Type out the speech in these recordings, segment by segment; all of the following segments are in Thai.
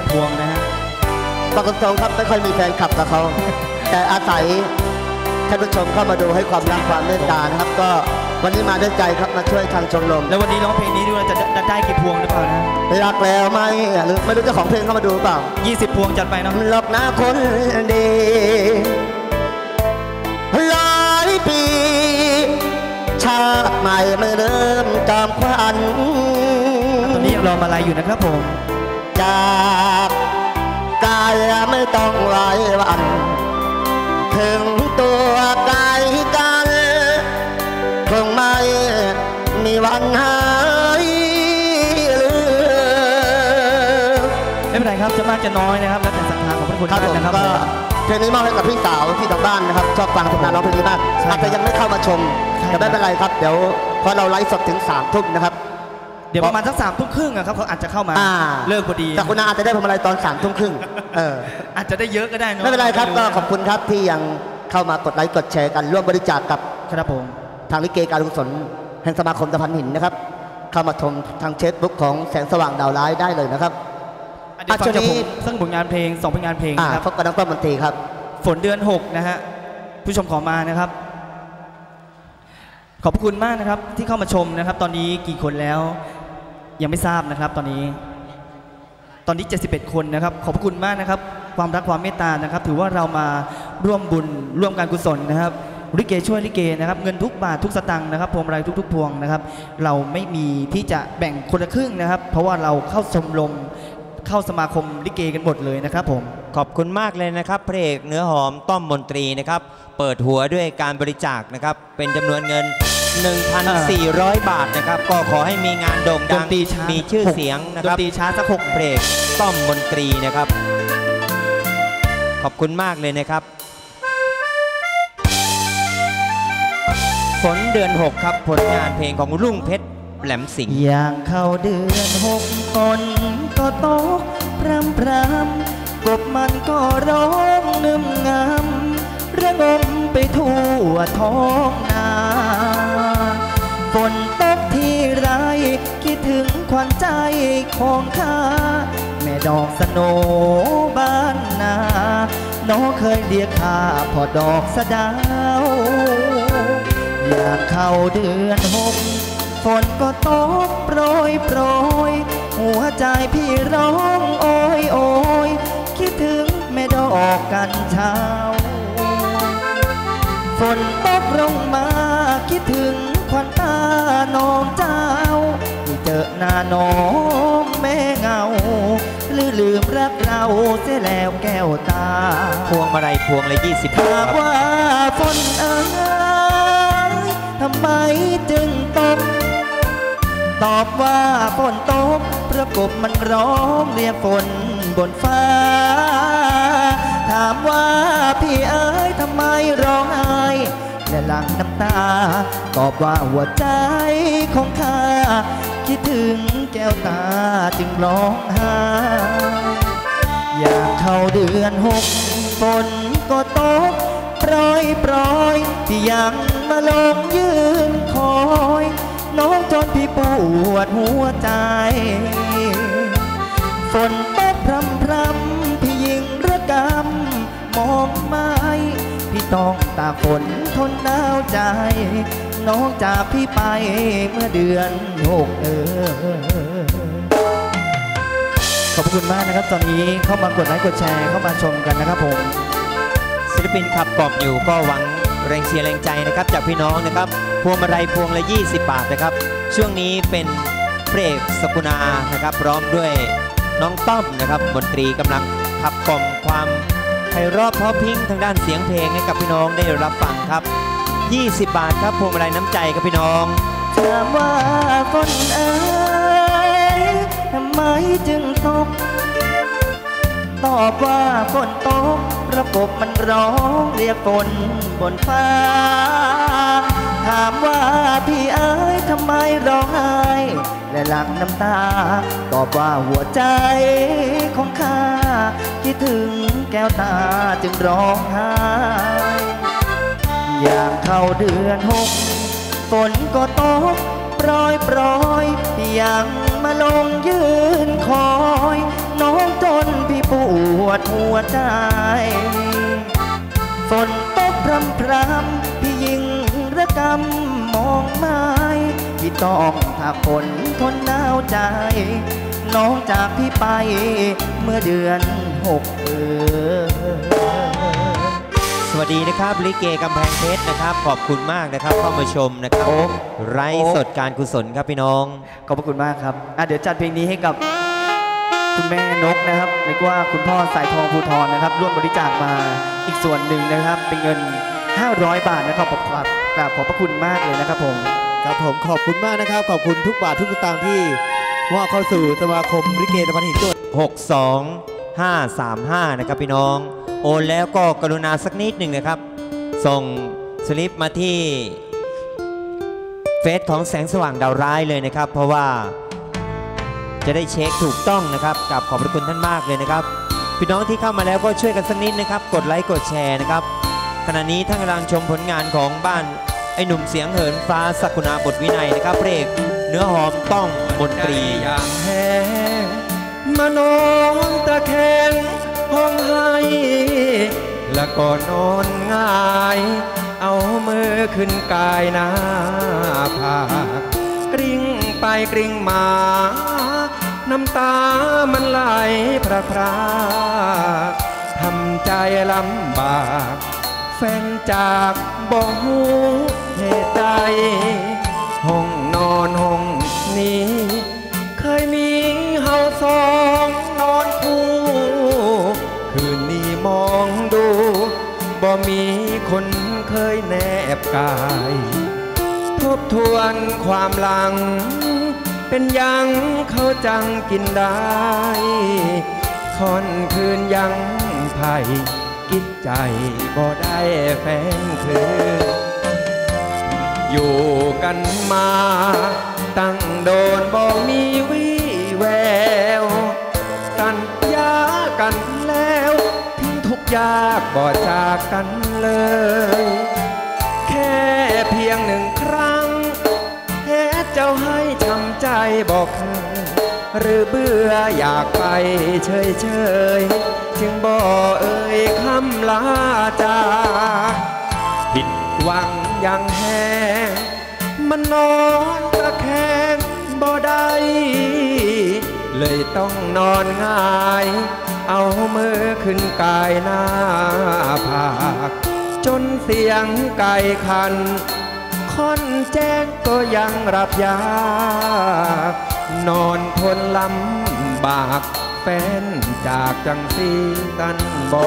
ด้50พวงนะฮะปกติครับไม่ค่อยมีแฟนคลับกับเขา แต่อาศัยท่านผู้ชมเข้ามาดูให้ความรักความเมตตานะครับ ก็วันนี้มาด้วยใจครับมาช่วยทางชมรมแล้ววันนี้ร้องเพลงนี้ด้วยจะจะได้กี่พวงหรือเปล่านะรักแล้วไหมหรือไม่รู้เจ้าของเพลงเข้ามาดูหรือเปล่า 20 พวงจัดไปเนาะหลอกหน้าคนดีหลายปี ชาติใหม่ไม่เริ่มจอมขวัญตอนนี้ยังรอมาลายอยู่นะครับผม จาก กายไม่ต้องไว้วัน ถึงตัวกายกันคงไม่มีวันหายลืมไม่เป็นไรครับจะมากจะน้อยนะครับแล้วแต่ศรัทธาของพระคุณครับท่านผมนะครับก็เพลงนี้มอบให้กับพี่สาวที่ทางบ้านนะครับ ชอบฟังผลงานน้องเพลงนี้มากใช่ครับอาจจะยังไม่เข้ามาชมใช่แต่ไม่เป็นไรครับ เดี๋ยวเพราะเราไลฟ์สดถึงสามทุ่มนะครับ เดี๋ยวประมาณสักสามทุ่มครึ่งอะครับเขาอาจจะเข้ามาอ่าเลิกพอดีแต่คุณอาอาจจะได้ผมอะไรตอนสามทุ่มครึ่งเอออาจจะได้เยอะก็ได้เนอะไม่เป็นไรครับก็นะขอบคุณครับที่ยังเข้ามากดไลค์กดแชร์กันร่วมบริจาคกับครับผมทางลิเกการกุศลแห่งสมาคมตะพันหินนะครับเข้ามาชมทางเฟซบุ๊กของแสงสว่างดาวร้ายได้เลยนะครับอะเดี๋ยวฟังอะช่จากวงผนี้มซึ่งผลงานเพลงสองผลงานเพลงอ่านะครับพบกับน้องต้นมนตรีครับ ฝนเดือน6นะฮะผู้ชมขอมานะครับ ขอบพระคุณมากนะครับที่เข้ามาชมนะครับ ตอนนี้กี่คนแล้ว ยังไม่ทราบนะครับ ตอนนี้ ตอนนี้ 71 คนนะครับ ขอบคุณมากนะครับ ความรักความเมตตานะครับ ถือว่าเรามาร่วมบุญร่วมการกุศลนะครับลิเกช่วยลิเกนะครับเงินทุกบาททุกสตังค์นะครับพวงมาลัยทุก ๆ พวงนะครับ เราไม่มีที่จะแบ่งคนละครึ่งนะครับ เพราะว่าเราเข้าชมรมเข้าสมาคมลิเกกันหมดเลยนะครับผมขอบคุณมากเลยนะครับพระเอกเนื้อหอมต้อมมนตรีนะครับ เปิดหัวด้วยการบริจาคนะครับ เป็นจำนวนเงิน 1,400 บาทนะครับ ก็ขอให้มีงานโด่งดดันงตรีช้ามีชื่อเสียงนะดคนรับตรีช้าสักหกพระเอกต้อมมนตรีนะครับ ขอบคุณมากเลยนะครับ ฝนเดือน 6 ครับผลงานเพลงของรุ่งเพชรแหลมสิงห์อย่างเข้าเดือนหกฝนก็ตกพรำพรำกบมันก็ร้องนึมงำระงมไปทั่วท้องนา ฝนตกที่ไรคิดถึงควันใจของข้า แม่ดอกสโนบ้านนา น้องเคยเรียกข้าพอดอกสะดาว อยากเข้าเดือนหกฝนก็ตกโปรยโปรย หัวใจพี่ร้องโอยโอยคิดถึงแม่ดอกกันเช้า ฝนตกลงมาคิดถึง ควันตาน้องเจ้าที่เจอหน้าน้องแม่เงาลือลืมรักเราเสียแล้วแก้วตาพวงมาลัยพวงละ20บาหาทกครับว่าฝนเอ๋ยทำไมจึงตก ตอบว่าฝนตกประกบมันร้องเรียกฝนบนฟ้าามว่าพี่เอ๋ยทำไมร้องไห้ และหลังน้ำตา ตอบว่าหัวใจของข้า คิดถึงแก้วตาจึงร้องไห้อยากเข้าเดือนหกฝนก็ตกโปรยโปรยที่ยังมาลงยืนคอย น้องจนพี่ปวดหัวใจ ฝน ต้องตาฝนทนหนาวใจ น้องจากพี่ไปเมื่อเดือนหกเออขอบคุณมากนะครับ ตอนนี้เข้ามากดไลค์กดแชร์เข้ามาชมกันนะครับผม ศิลปินขับกรอบอยู่ก็หวังแรงเชียร์แรงใจนะครับ จากพี่น้องนะครับ พวงมาลัยพวงละ 20 บาทนะครับ ช่วงนี้เป็นเพลงสกุณานะครับ พร้อมด้วยน้องต้อมนะครับมนตรีกำลังขับกล่อมความ ไพเราะเพราะพิ้งทางด้านเสียงเพลงให้กับพี่น้องได้รับฟังครับ 20 บาทครับพวงมาลัยน้ำใจครับพี่น้องถามว่าฝนเอ๋ยทำไมจึงตก ตอบว่าฝนตก ระบบมันร้องเรียกฝนบนฟ้า ถามว่าพี่เอ๋ยทำไมร้องไห้ และหลังน้ำตา ตอบว่าหัวใจของข้า คิดถึงแก้วตาจึงร้องไห้อย่ากเข้าเดือนหกฝนก็ตกโปรยโปรยยังมาลงยืนคอย น้องจนพี่ปวดหัวใจ ฝนตกพรำพรำพี่ยิงระกำมองไม้ พี่ต้องถ้าฝนทนหนาวใจ น้องจากพี่ไปเมื่อเดือนหกเออสวัสดีนะครับลิเกกำแพงเพชรนะครับ ขอบคุณมากนะครับเข้ามาชมนะครับโอ้ไร้สดการกุศลครับพี่น้อง ขอบพระคุณมากครับอะเดี๋ยวจัดเพลงนี้ให้กับคุณแม่นกนะครับเรียกว่าคุณพ่อสายทองภูทรนะครับ ร่วมบริจาคมาอีกส่วนหนึ่งนะครับ เป็นเงิน 500 บาทนะครับขอบคุณกราบขอบพระคุณมากเลยนะครับผม ครับผมขอบคุณมากนะครับ ขอบคุณทุกบาททุกสตางค์ที่มอบเข้าสู่สมาคมลิเกตะวันหินด้วย62535 นะครับพี่น้อง โอนแล้วก็กรุณาสักนิดหนึ่งนะครับ ส่งสลิปมาที่เฟซของแสงสว่างดาวร้ายเลยนะครับ เพราะว่าจะได้เช็คถูกต้องนะครับกับขอบพระคุณท่านมากเลยนะครับ พี่น้องที่เข้ามาแล้วก็ช่วยกันสักนิดนะครับ กดไลค์กดแชร์นะครับขณะนี้ท่านกำลังชมผลงานของบ้าน อ้หนุ่มเสียงเหินฟ้าสักุณาบทวินัยนะครับเพลงเนื้อหอมต้องมนตรีอย่างแห้งมานอนตะแคงห้องให้แล้วก็นอนง่าย เอามือขึ้นกายหน้าผากกริ่งไปกริ่งมา น้ำตามันไหลพระพรากทำใจลำบาก แฟนจาก บ่หูเหตุใดห้องนอนห้องนี้ เคยมีเฮาสองนอนคู่ คืนนี้มองดูบ่มีคนเคยแนบกาย ทบทวนความหลัง เป็นยังเขาจังกินได้ค่อนคืนยังไผ่ กิดใจบ่ได้แฟนคืนอยู่กันมาตั้งโดนบอกมีวี่แวว สัญญากันแล้วทิ้งทุกยากบ่จากกันเลย แค่เพียงหนึ่งครั้งแค่เจ้าให้ช้ำใจบอกเคย หรือเบื่ออยากไปเฉยเฉยจึงบอเอ่ยคำลาจาผิดหวังยังแห้งมันนอนตะแคงบ่ได้เลยต้องนอนง่าย เอามือขึ้นกายหน้าผากจนเสียงไก่คัน ค่อนแจ้งก็ยังรับยาก นอนทนลำบากแฟนจากจังสีกันบอ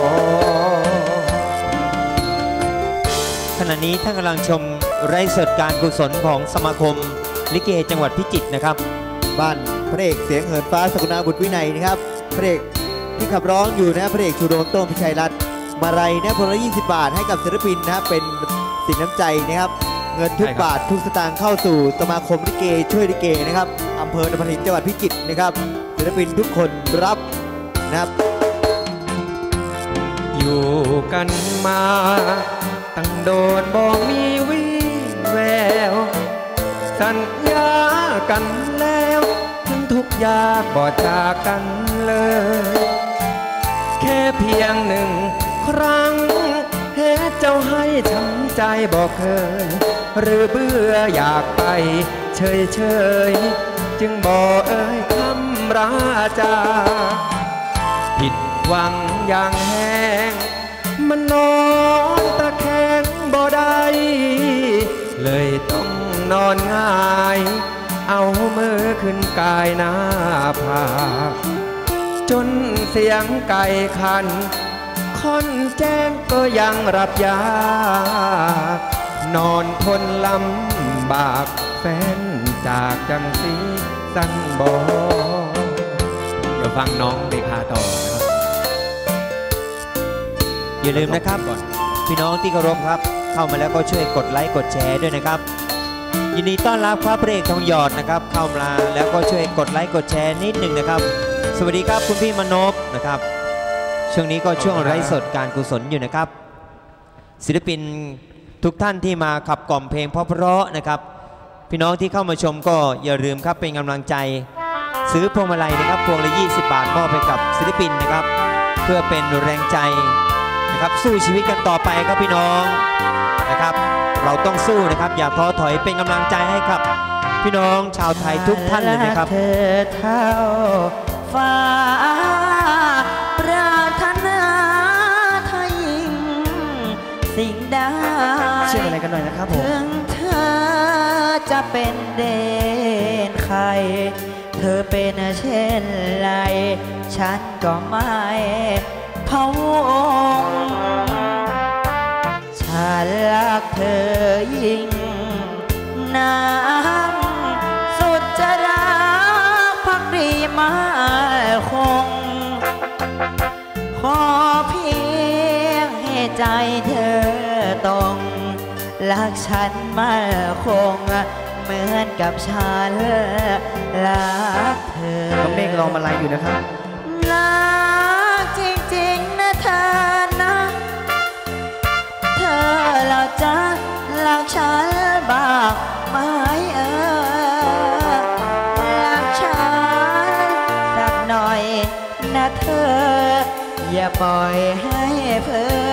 ขณะนี้ท่านกำลังชมไร้สดการกุศลของสมาคม ลิเกจังหวัดพิจิตรนะครับ บ้านพระเอกเสียงเหินฟ้าสกุณาบุตรวินัยนะครับพระเอกที่ขับร้องอยู่นะพระเอกชูโรงโต้งพิชัยรัตน์มาลัยนะคนละ20บาทให้กับศิลปินนะเป็นสินน้ำใจนะครับ เงินทุกบบาททุกสตางค์เข้าสู่สมาคมลิเกช่วยลิเกนะครับอำเภอนครหินจังหวัดพิจิตรนะครับศิลปินทุกคนรับนะครับ อยู่กันมาตั้งโดนบอกมีวิแวว สัญญากันแล้ว ถึงทุกอยากบ่จากกันเลย แค่เพียงหนึ่งครั้ง เจ้าให้ช้ำใจบอกเคย หรือเบื่ออยากไปเฉยเฉยจึงบอกเอ่ยคำราจา ผิดหวังอย่างแห้ง มันนอนตะแคงบ่ได้เลยต้องนอนง่าย เอามือขึ้นกายหน้าผากจนเสียงไก่ขัน คอนแจ้งก็ยังรับยากนอนทนลำบากแฟนจากจังสีสั้นบอเดี๋ยวฟังน้องเบคาต่อนะครับอย่าลืมนะครับก่อนพี่น้องที่เคารพครับ เข้ามาแล้วก็ช่วยกดไลค์กดแชร์ด้วยนะครับ ยินดีต้อนรับครับพรเอกทองหยอดนะครับ เข้ามาแล้วก็ช่วยกดไลค์กดแชร์นิดหนึ่งนะครับ สวัสดีครับคุณพี่มนพนะครับ ช่วงนี้ก็ช่วงไร้สดการกุศลอยู่นะครับ ศิลปินทุกท่านที่มาขับกล่อมเพลงเพราะๆนะครับ พี่น้องที่เข้ามาชมก็อย่าลืมครับเป็นกำลังใจ ซื้อพวงมาลัยนะครับพวงละ 20 บาทมอบไปกับศิลปินนะครับ เพื่อเป็นแรงใจนะครับสู้ชีวิตกันต่อไปครับพี่น้องนะครับ เราต้องสู้นะครับ อย่าท้อถอยเป็นกำลังใจให้ครับ พี่น้องชาวไทยทุกท่านเลยนะครับเธอเท่าฟ้า อะไรกันหน่อยนะครับผม ถึงเธอจะเป็นเด่นใคร เธอเป็นเช่นไร ฉันก็ไม่พะวงฉันรักเธอยิ่งนักสุดจะรักพักดีมาคง ขอเพียงให้ใจเธอตรง รักฉันมาคงเหมือนกับฉันรักเธอน้องเมฆรอมาลัยอยู่นะครับรักจริงๆนะเธอนะ เธอเราจะรักฉันบ้างไหมเออรักฉันสักหน่อยนะเธอ อย่าปล่อยให้เพ้อ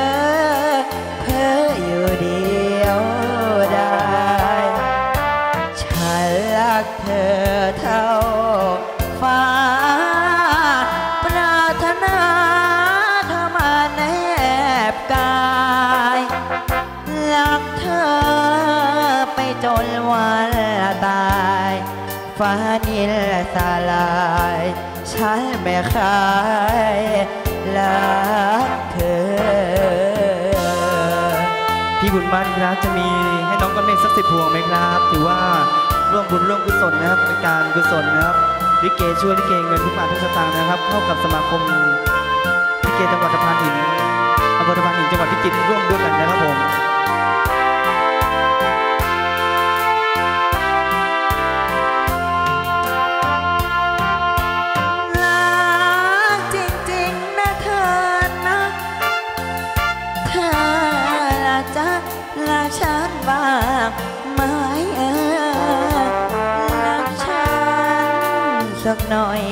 ฟ้านิลสลายฉันไม่เคยรักเธอ พี่บุญมันครับจะมีให้น้องก้อนเมฆสักสิบพวงไหมครับ ถือว่าร่วมบุญร่วมกุศลนะครับเป็นการกุศลนะครับลิเกช่วยลิเกเงินทุกบาททุกสตางค์นะครับ เข้ากับสมาคมลิเกจังหวัดตะพานหินอำเภอตะพานหินจังหวัดพิจิตรร่วมด้วยกันนะครับผม สักหน่อย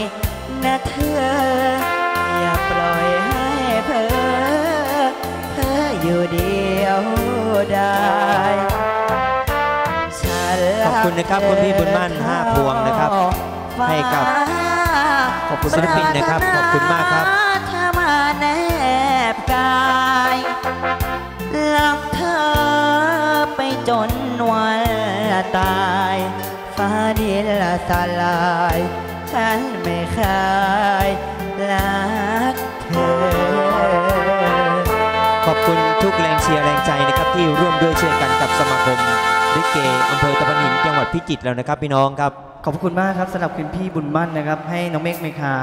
นะเธอ อย่าปล่อยให้เพ้อเพ้ออยู่เดียวได้ฉันรัขอบคุณนะครับคุณพี่บุญมั่นห้าพวงนะครับ ให้กับขอบคุณศิลปินนะครับ ขอบคุณมากครับเธอมาแนบกายรักเธอไปจนวันตาย ฟ้าดินละสลาย ฉันไม่เคยรักเธอ ขอบคุณทุกแรงเชียร์แรงใจนะครับที่ร่วมด้วยช่วยกันกับสมาคมลิเกอำเภอตะพันหินจังหวัดพิจิตรแล้วนะครับพี่น้องครับ ขอบพระคุณมากครับสำหรับคุณพี่บุญมั่นนะครับ ให้น้องเมฆเมคา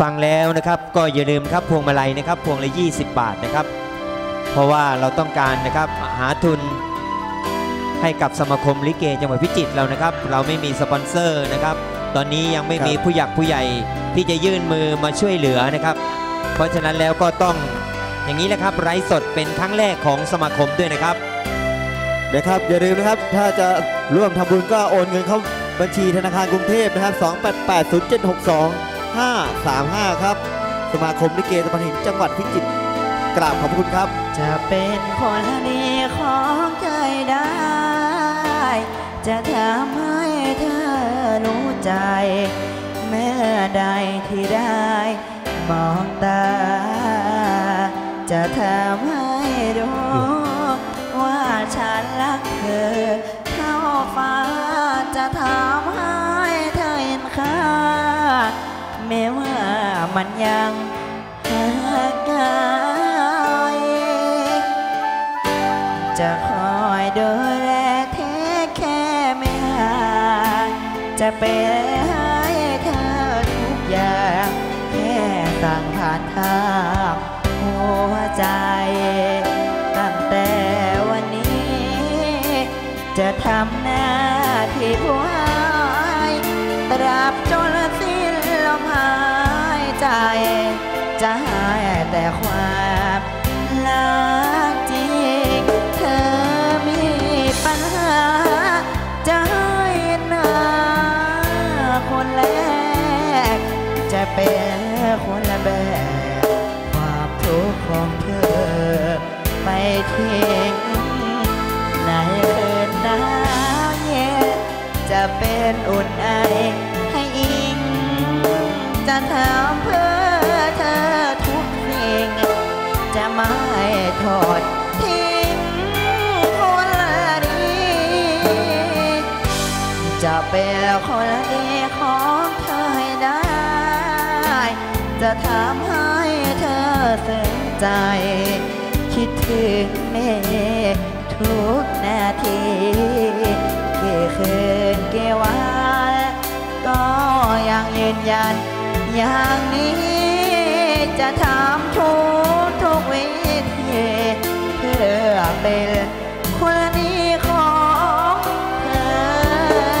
ฟังแล้วนะครับก็อย่าลืมครับพวงมาลัยนะครับพวงละ20 บาทนะครับ เพราะว่าเราต้องการนะครับหาทุนให้กับสมาคมลิเกจังหวัดพิจิตรเรานะครับ เราไม่มีสปอนเซอร์นะครับ ตอนนี้ยังไม่มีครับผู้หยักผู้ใหญ่ที่จะยื่นมือมาช่วยเหลือนะครับ เพราะฉะนั้นแล้วก็ต้องอย่างนี้แหละครับไร้สดเป็นครั้งแรกของสมาคมด้วยนะครับนะครับอย่าลืมนะครับถ้าจะร่วมทำบุญก็โอนเงินเข้าบัญชีธนาคารกรุงเทพนะครับ 2880762 535 ครับ สมาคมลิเกตะพันหินจังหวัดพิจิตรกราบขอบพระคุณครับ จะเป็นคนดีของใจได้ จะทำให้ เธอรู้ใจเมื่อใดที่ได้มองตา จะทำให้รู้ ว่าฉันรักเธอ เท่าฟ้าจะทำให้เธอเห็นค่าแม้ว่ามันยังห่างไกลจะคอยดูแล จะเป็นให้เธอทุกอย่างแค่สั่งผ่านทางหัวใจ ตั้งแต่วันนี้ จะทำหน้าที่ผู้ให้ตราบจนสิ้นลมหายใจ จะให้แต่ความ ก จะเป็นคนละแบบความทุกข์ของเธอ ไปทิ้งในคืนหนาวเย็นจะเป็นอุ่นไอให้อิง จะทำเพื่อเธอทุกสิ่งจะไม่ทอด จะเป็นคนดีของเธอให้ได้ จะทำให้เธอซึ้งใจ คิดถึงแม่ทุกนาทีกี่คืนกี่วันก็ยังยืนยัน อย่างนี้จะทำทุกทุกวิธีเพื่อเป็น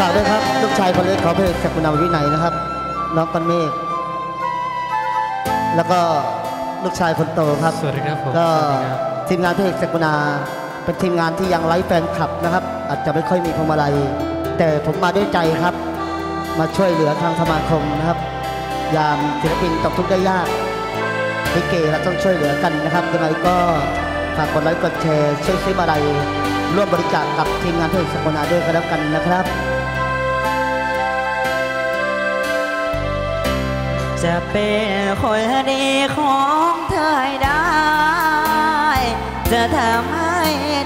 ฝากด้วยครับ ลูกชายคนเล็กของพระเอกศักดิ์นามวินัยนะครับ น้องก้อนเมฆแล้วก็ลูกชายคนโตครับ สวัสดีครับผมก็สวัสดีครับทีมงานพระเอกศักดิ์นาเป็นทีมงานที่ยังไร้แฟนคลับนะครับ อาจจะไม่ค่อยมีพวงมาลัย แต่ผมมาด้วยใจครับ มาช่วยเหลือทางสมาคมนะครับ ยามศิลปินตกทุกข์ได้ยากลิเกเราต้องช่วยเหลือกันนะครับยังไงก็ฝากกดไลค์กดแชร์ช่วยซื้อมาลัยร่วมบริจาคกับทีมงานพระเอกศักดิ์นาด้วยกันแล้วกันนะครับ จะเป็นคนดีของเธอได้ จะทำให้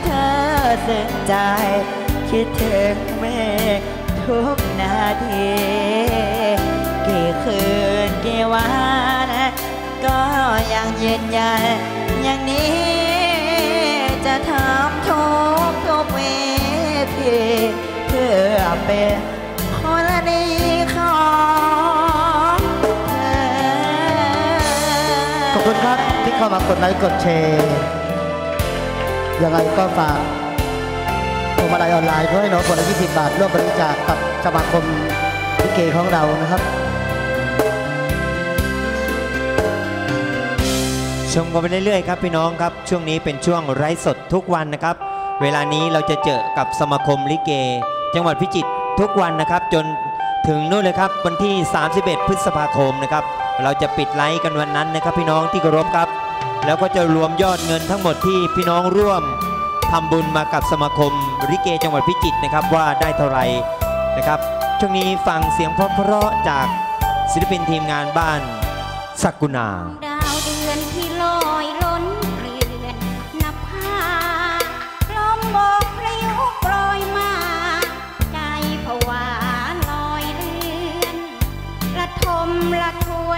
เธอซึ้งใจ คิดถึงแม่ทุกนาที กี่คืนกี่วันก็ยังยืนยันอย่างนี้ จะทำทุกทุกวิธีเพื่อเป็น คุณครับที่เข้ามากดไลค์กดแชร์ยังไงก็ฝากพวงมาลัยออนไลน์ด้วยเนาะคนละ20 บาทร่วมบริจาคกับสมาคมลิเกของเรานะครับชมกันไปเรื่อยๆครับพี่น้องครับ ช่วงนี้เป็นช่วงไร้สดทุกวันนะครับ เวลานี้เราจะเจอกับสมาคมลิเก จังหวัดพิจิตรทุกวันนะครับ จนถึงนู่นเลยครับวันที่ 31 พฤษภาคมนะครับ เราจะปิดไลฟ์กันวันนั้นนะครับ พี่น้องที่เคารพครับ แล้วก็จะรวมยอดเงินทั้งหมดที่พี่น้องร่วมทำบุญมากับสมาคมริเกจังหวัดพิจิตรนะครับว่าได้เท่าไหร่นะครับ ช่วงนี้ฟังเสียงเพราะๆจากศิลปินทีมงานบ้านสักกุณาดาวเดือน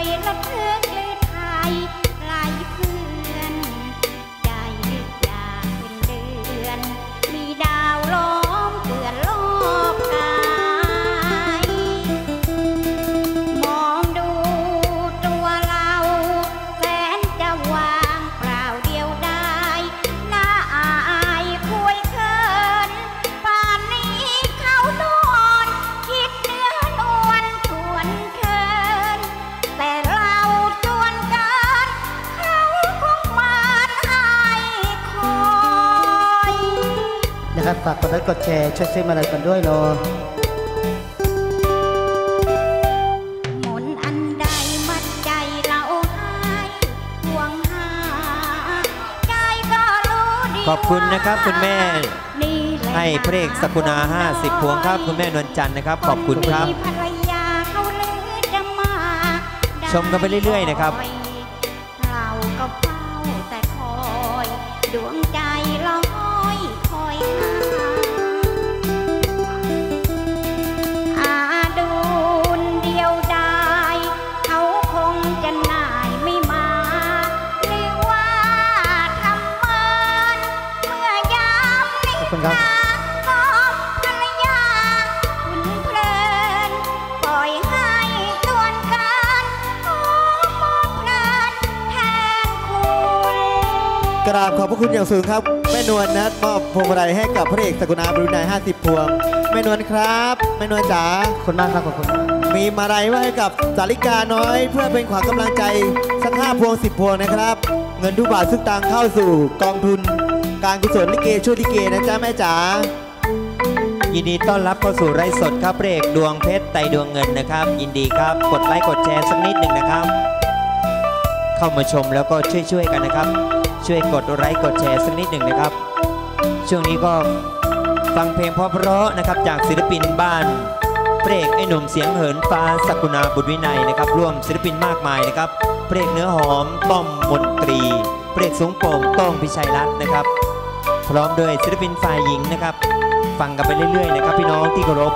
ถว ฝากกดไลค์กดแชร์ช่วยซื้อมาอะไรกันด้วยเนาะมนต์อันใดมัดใจเราให้ห่วงหาใจก็รู้ดีขอบคุณนะครับคุณแม่นี่แหละให้พระเอกสกุณา50 พวงครับ คุณแม่นวลจันทร์นะครับ ขอบคุณครับมีภรรยาเขาลือจะมาได้ชมกันไปเรื่อยๆนะครับ กราบขอบพระคุณอย่างสูงครับ แม่นวลนะมอบพวงมาลัยให้กับพระเอกสกุณาบรุณาย50 พวง แม่นวลครับ แม่นวลจ๋าคุณมากครับขอบคุณมีมาลัยไว้ให้กับสาริกาน้อย เพื่อเป็นขวัญกำลังใจสักห้าพวง10พวงนะครับ เงินทุกบาททุกตังเข้าสู่กองทุน การกุศลลิเกช่วยลิเกนะจ๊ะแม่จ๋ายินดีต้อนรับเข้าสู่ไร่สดครับพระเอกดวงเพชรไตดวงเงินนะครับ ยินดีครับกดไลค์กดแชร์สักนิดหนึ่งนะครับ เข้ามาชมแล้วก็ช่วยๆกันนะครับ ช่วยกดไลค์กดแชร์สักนิดหนึ่งนะครับ ช่วงนี้ก็ฟังเพลงเพราะๆนะครับ จากศิลปินบ้านเพรกไอหนุ่มเสียงเหินฟ้าสกุณาบุตรวินัยนะครับร่วมศิลปินมากมายนะครับเพรกเนื้อหอมต้อมมนตรีเพรกสูงโป่งต้องพิชัยรัตน์นะครับ พร้อมด้วยศิลปินฝ่ายหญิงนะครับ ฟังกันไปเรื่อยๆนะครับพี่น้องที่เคารพ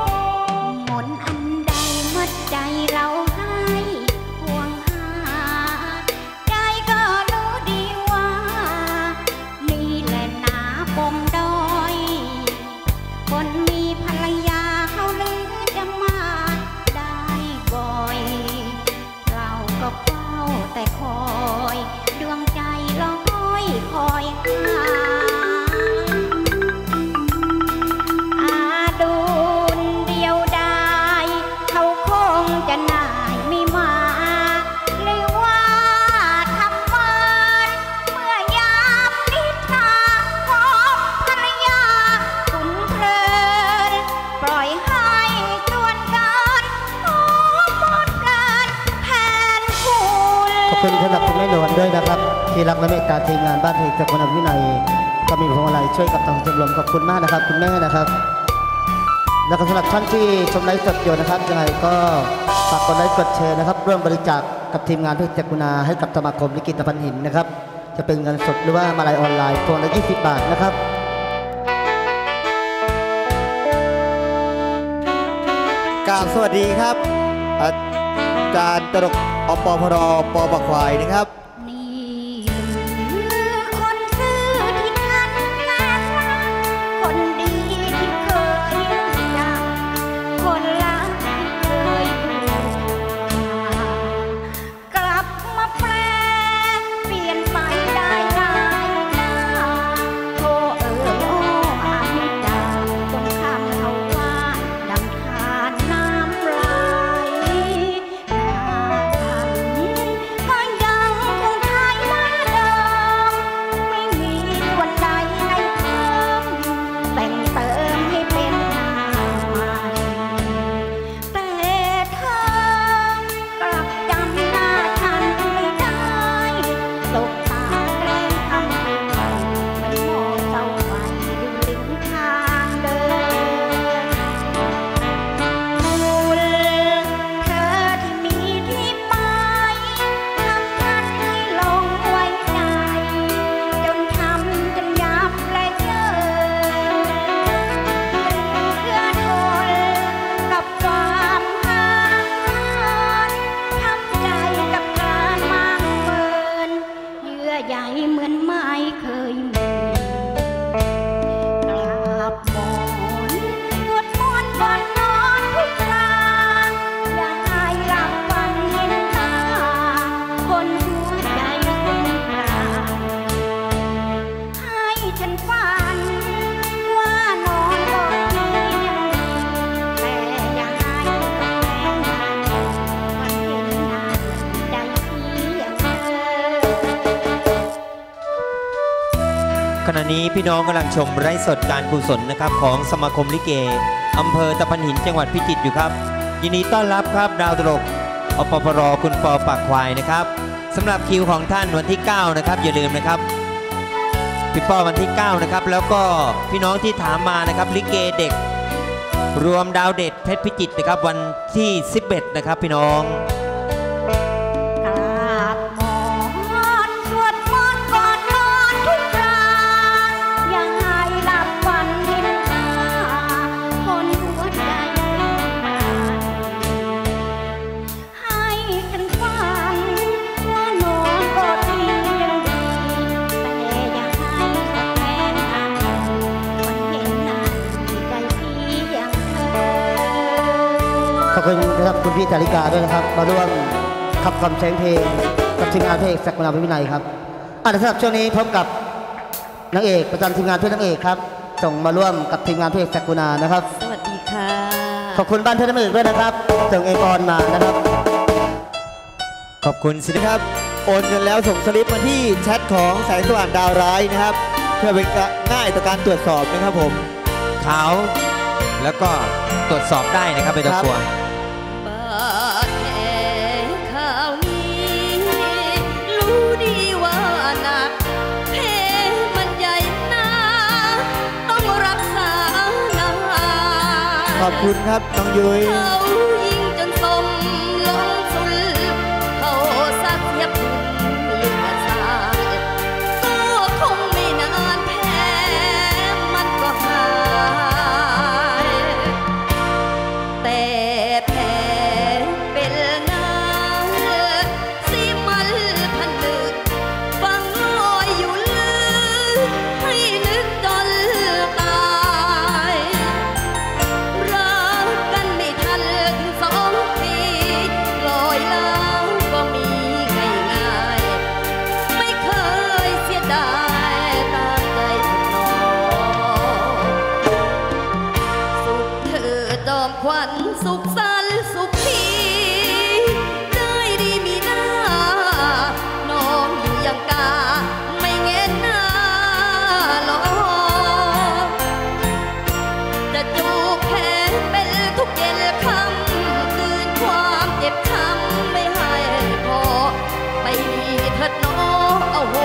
ขอบคุณมากนะครับ คุณแม่นะครับ แล้วก็สำหรับท่านที่ชมไลฟ์สดอยู่นะครับยังไงก็ฝากกดไลค์กดแชร์นะครับร่วมบริจาคกับทีมงานเพชรจักรุณาให้กับสมาคมลิกิตพันหินนะครับ จะเป็นเงินสดหรือว่ามาลัยออนไลน์พวงละ20 บาทนะครับกราบสวัสดีครับ อาจารย์ตรกอปพรปบักควายนะครับ น้องกำลังชมไร้สดการกุศลนะครับ ของสมาคมลิเกอำเภอตะพันหินจังหวัดพิจิตรอยู่ครับ ยินดีต้อนรับครับดาวตลกอปปรคุณปอปากควายนะครับสำหรับคิวของท่านวันที่ 9 นะครับ อย่าลืมนะครับพี่ป้อวันที่ 9 นะครับ แล้วก็พี่น้องที่ถามมานะครับ ลิเกเด็ก รวมดาวเด็ดเพชรพิจิตรนะครับวันที่ 11 นะครับพี่น้อง พี่จาริกาด้วยนะครับ มาร่วมขับคำแสงเพลงกับทีมงานเพลงสักกุณาวินัยครับอะเดี๋ยวสำหรับช่วงนี้พบกับนางเอกประจำทีมงานเพื่อนนางเอกครับ ส่งมาร่วมกับทีมงานเพลงสักกุณานะครับ สวัสดีค่ะ ขอบคุณบ้านเพื่อนนางเอกด้วยนะครับส่งเอกรมานะครับ ขอบคุณศิลนะปินครับ โอนเงินแล้วส่งสลิปมาที่แชทของแสงสว่างดาวร้ายนะครับ เพื่อเป็นง่ายต่อการตรวจสอบนะครับผมขาวแล้วก็ตรวจสอบได้นะครับไม่ต้องกลัว ขอบคุณครับน้องยุ้ย คำคืนความเจ็บช้ำไม่ให้พอไปมีเถิดน้องเอาโห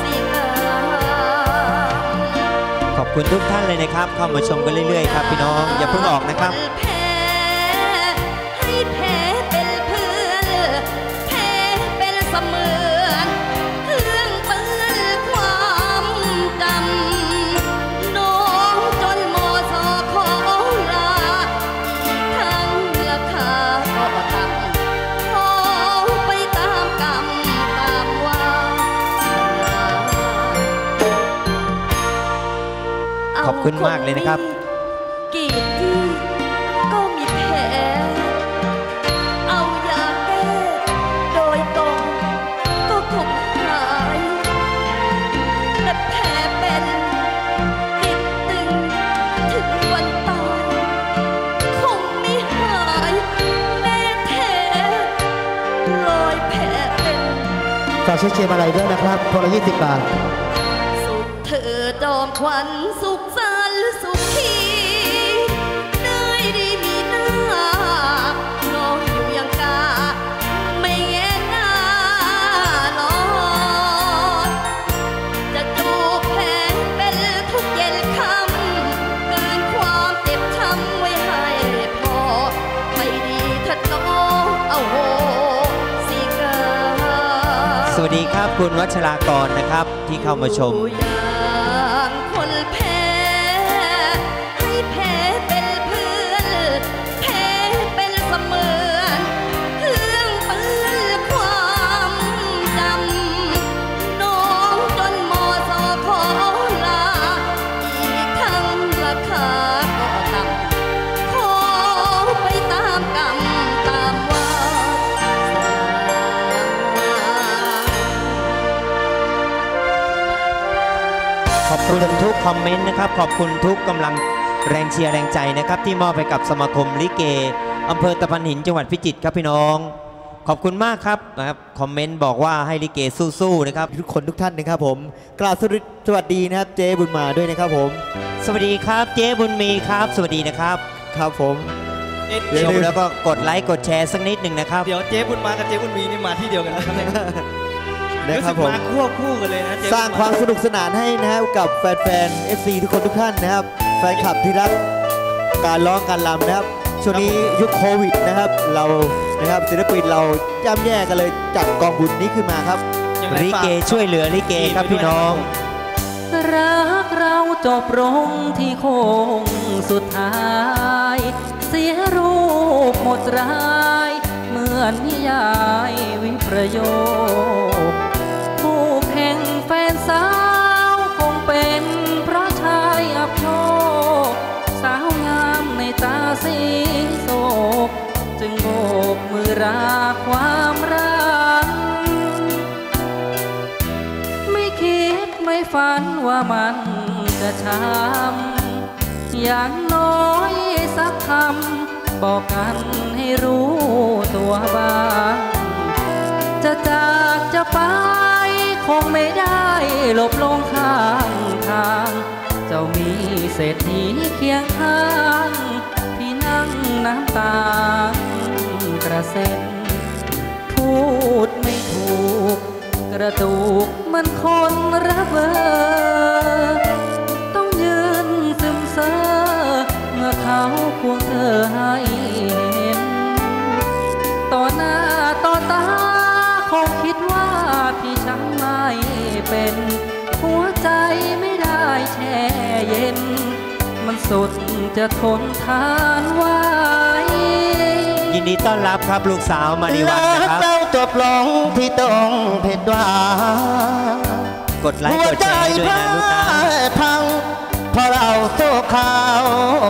สิงามขอบคุณทุกท่านเลยนะครับ เข้ามาชมกันเรื่อยๆครับพี่น้องอย่าเพิ่งออกนะครับ คุณมากเลยนะครับ กี่ที่ก็มีแผลเอายาแก้โดยตรงก็คงหายแต่แผลเป็นติดตึงถึงวันตายคงไม่หายแน่แท้รอยแผลเป็นฝากเช็คเชียร์มาลัยด้วยนะครับพวงละ20บาท สุขเธอจอมขวัญสุ คุณวัชรากรนะครับที่เข้ามาชม ขอบคุณทุกคอมเมนต์นะครับ ขอบคุณทุกกำลังแรงเชียร์แรงใจนะครับ ที่มอบให้กับสมาคมลิเกอำเภอตะพันหินจังหวัดพิจิตรครับพี่น้อง ขอบคุณมากครับนะครับคอมเมนต์บอกว่าให้ลิเกสู้ๆนะครับทุกคนทุกท่านนะครับผมกล่าวสวัสดีนะครับเจ๊บุญมาด้วยนะครับผม สวัสดีครับเจ๊บุญมีครับ สวัสดีนะครับครับผมเดี๋ยวชมแล้วก็กดไลค์กดแชร์สักนิดหนึ่งนะครับ เดี๋ยวเจ๊บุญมากับเจ๊บุญมีนี่มาที่เดียวกันนะครับเนี่ยนะครับผมสึกมาควบคู่กันเลยนะเจ๊บุญสร้างความสนุกสนานให้นะครับกับแฟนๆ FC ทุกคนทุกท่านนะครับ แฟนคลับที่รักการร้องการรำนะครับช่วงนี้ยุคโควิดนะครับ เรานะครับศิลปินเราย่ำแย่กันเลยจัดกองบุญนี้ขึ้นมาครับยังไงลิฝาเกช่วยเหลือลิเกครับพี่น้องรักเราจบลงที่โค้งสุดท้าย เสียรูปหมดราย เหมือนนิยายวิประโยค กมือราความรัก ไม่คิดไม่ฝันว่ามันจะช้ำอย่างน้อยสักคำบอกกันให้รู้ตัวบ้าง จะจากจะไปคงไม่ได้หลบลงข้างทาง เจ้ามีเศรษฐีเคียงข้าง พี่นั่งน้ำตา กระเซ็นพูดไม่ถูก กระดูกมันคนระเบิดต้องยืนซึมเซอเมื่อเขาควงเธอให้เห็น ต่อหน้าต่อตาคงคิดว่าพี่ช่างไม่เป็น หัวใจไม่ได้แช่เย็น มันสุดจะทนทานไหว ยินดีต้อนรับครับลูกสาวมาริวันนะครับเจ้าจบลงที่ต้องผิดหวังกดไลค์กดแชร์ให้ด้วยนะลูกนะหัวพังเพราะเราสู้เขา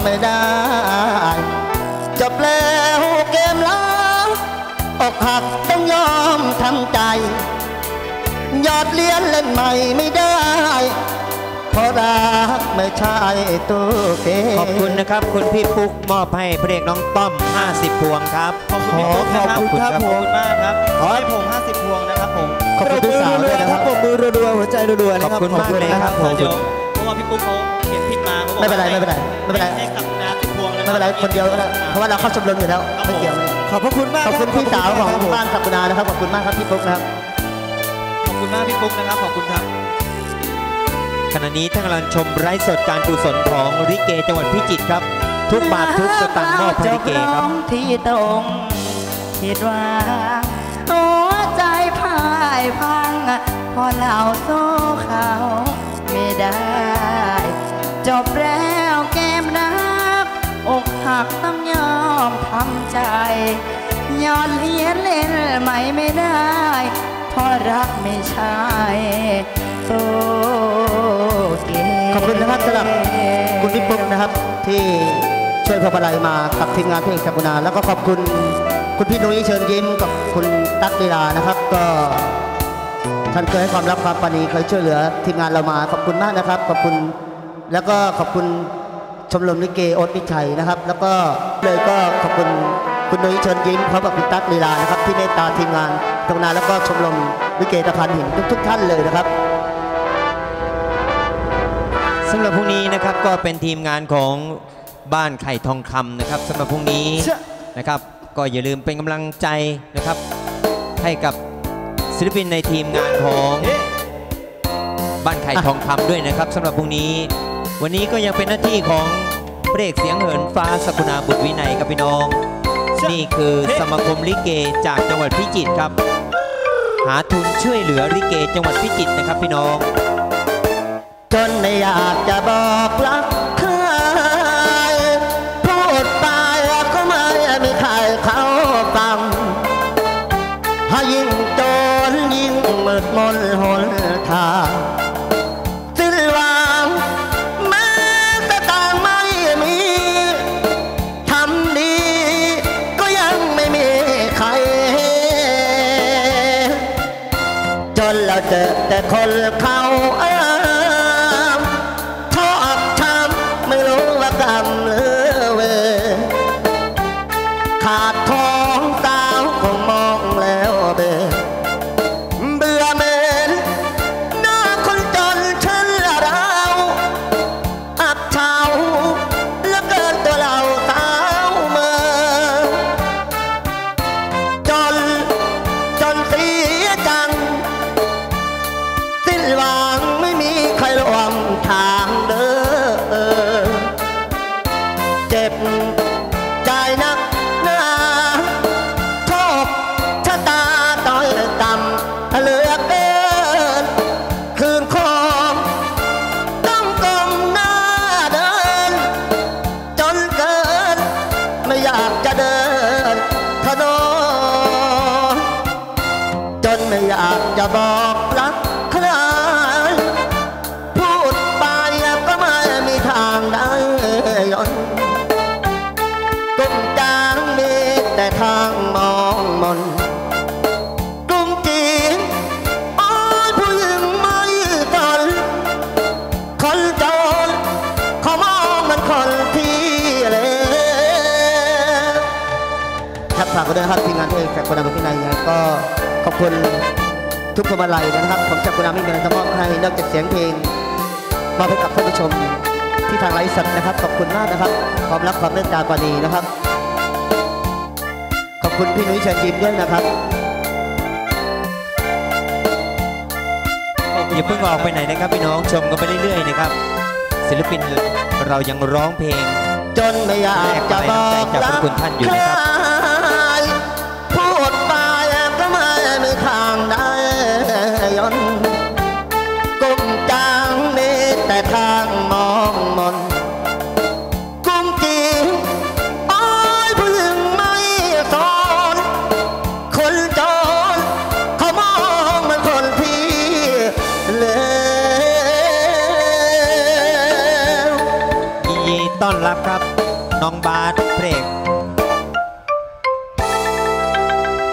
ไม่ได้จบแล้วเกมล้างอกหักต้องยอมทำใจ ยอดเลี้ยนเล่นใหม่ไม่ได้ เพราะรักไม่ใช่ตัวเกมขอบคุณนะครับ คุณพี่ปุ๊กมอบให้พระเอกน้องต้อม 50 พวงครับ ขอบคุณพี่ปุ๊กนะขอบคุณครับขอบผมคุณมากครับขอให้ผม 50 พวงนะครับผมขอบคุณพี่สาวด้วยนะครับปรบมือรัวๆหัวใจรัวๆนะครับขอบคุณมากเลยครับผมเดี๋ยวเพราะว่าพี่ปุ๊กเขาเขียนผิดมาเขาบอกไม่เป็นไรไม่เป็นไรไม่เป็นไรให้กลับนาสิบพวงะคบไม่เป็นไรคนเดียวก็ได้เพราะว่าเราเข้าชมรมอยู่แล้วไม่เกี่ยวเลยขอบพระคุณมากขอบคุณพี่สาวของครับผมบ้านสัปนานะครับขอบคุณมากครับพี่ปุ๊กนะครับขอบคุณมากพี่ปุ๊กนะครับขอบคุณครับ ขณะนี้ท่านกำลังชมไร้สดการกุศลของลิเกจังหวัดพิจิตรครับ ทุกบาททุกสตางค์มอบให้ลิเกครับที่ตรงคิดว่าหัวใจพ่ายพังพอเราสู้เขาไม่ได้ จบแล้วเกมรักอกหักต้องยอมทำใจยอดเลียนเล่นใหม่ไม่ได้เพราะรักไม่ใช่ ขอบคุณนะครับสำหรับคุณพี่ปุ๊กนะครับที่ช่วยพวงมาลัยมากับทีมงานเพลงสัปนาแล้วก็ขอบคุณคุณพี่นุ้ยเชิญยิ้มกับคุณตั๊กลีลานะครับ ก็ท่านเคยให้ความรักความปรานีเคยช่วยเหลือทีมงานเรามาขอบคุณมากนะครับ ขอบคุณแล้วก็ขอบคุณชมรมลิเกโอ๊ตมิชัยนะครับ แล้วก็เลยก็ขอบคุณคุณนุ้ยเชิญยิ้มพร้อมกับคุณตั๊กลีลานะครับ ที่เมตตาทีมงานตรงนาแล้วก็ชมรมลิเกตะพานหินทุก ๆ ท่านเลยนะครับ สำหรับพรุ่งนี้นะครับก็เป็นทีมงานของบ้านไข่ทองคำนะครับสำหรับพรุ่งนี้นะครับ ก็อย่าลืมเป็นกำลังใจนะครับ ให้กับศิลปินในทีมงานของบ้านไข่ทองคำด้วยนะครับสำหรับพรุ่งนี้ วันนี้ก็ยังเป็นหน้าที่ของพรกเสียงเหินฟ้าสกุณาบุตรวินัยครับพี่น้อง นี่คือสมาคมลิเกจากจังหวัดพิจิตรครับ หาทุนช่วยเหลือลิเกจังหวัดพิจิตรนะครับพี่น้อง จนไม่อยากจะบอกรัก อบคุณทุกคนมาลัยนะครับ ผมจากคุณนำไม่มีอะไรจะมอบให้นอกจากเสียงเพลงมอบให้กับท่านผู้ชมที่ทางไลฟ์สดนะครับ ขอบคุณมากนะครับ ความรักความเมตตากว่านี้นะครับ ขอบคุณพี่นุ้ยเชิญยิ้มด้วยนะครับอย่าเพิ่งออกไปไหนนะครับพี่น้องชมกันไปเรื่อยๆนะครับ ศิลปินเรายังร้องเพลง จนไม่อยากจะบอกจากพระคุณท่านอยู่นะครับ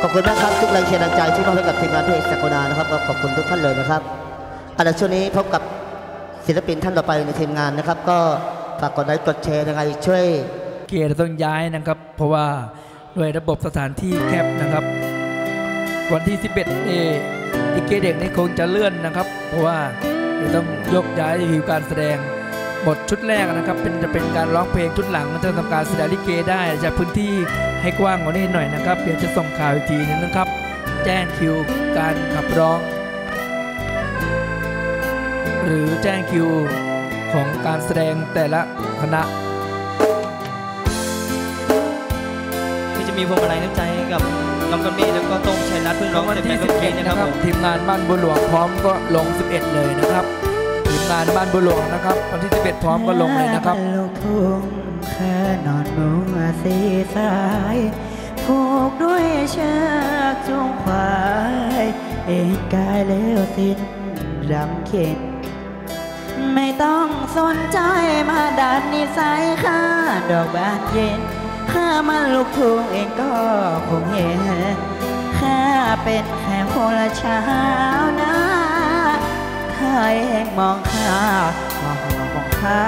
อบคุณมากครับทุกแรงเชียร์แรงใจที่มอบให้กับทีมงานเพลงสักนานะครับก็ขอบคุณทุกท่านเลยนะครับอันดับช่วงนี้พบกับศิลปินท่านต่อไปในทีมงานนะครับ ก็ฝากกดไลค์กดแชร์ยังไงช่วย เกตต้องย้ายนะครับ เพราะว่าด้วยระบบสถานที่แคบนะครับ วันที่ 11 เอลิเกเด็กนี่คงจะเลื่อนนะครับ เพราะว่าจะต้องยกย้ายคิวการแสดง หมดชุดแรกนะครับ เป็นจะเป็นการร้องเพลงชุดหลังจะทำการแสดงลิเกได้จะพื้นที่ให้กว้างกว่านี้หน่อยนะครับเดี๋ยวจะส่งข่าวอีกทีนึงนะครับ แจ้งคิวการขับร้อง หรือแจ้งคิวของการแสดงแต่ละคณะที่จะมีพวงมาลัยน้ำใจให้กับน้องกำเนิดแล้วก็ตรงชัยรัตน์เพื่อนร้องวันเสร็จที่ไปเอกี้11นะครับทีมงานบ้านบัวหลวงพร้อมก็ลง 11 เลยนะครับ ทีมงานบ้านบัวหลวงนะครับวันที่11พร้อมก็ลงเลยนะครับลูกทุ่งแค่นอนมุงสีสายผูกด้วยเชือกจูงควายเอ็นกายเล้วสิ้นรำเข็นไม่ต้องสนใจมาดัดนิสัยข้าดอกบานเย็นข้ามันลูกทุ่งเองก็คงเห็นข้าเป็นแค่คนละชาวนา ถ้าเองมองข้ามองของข้า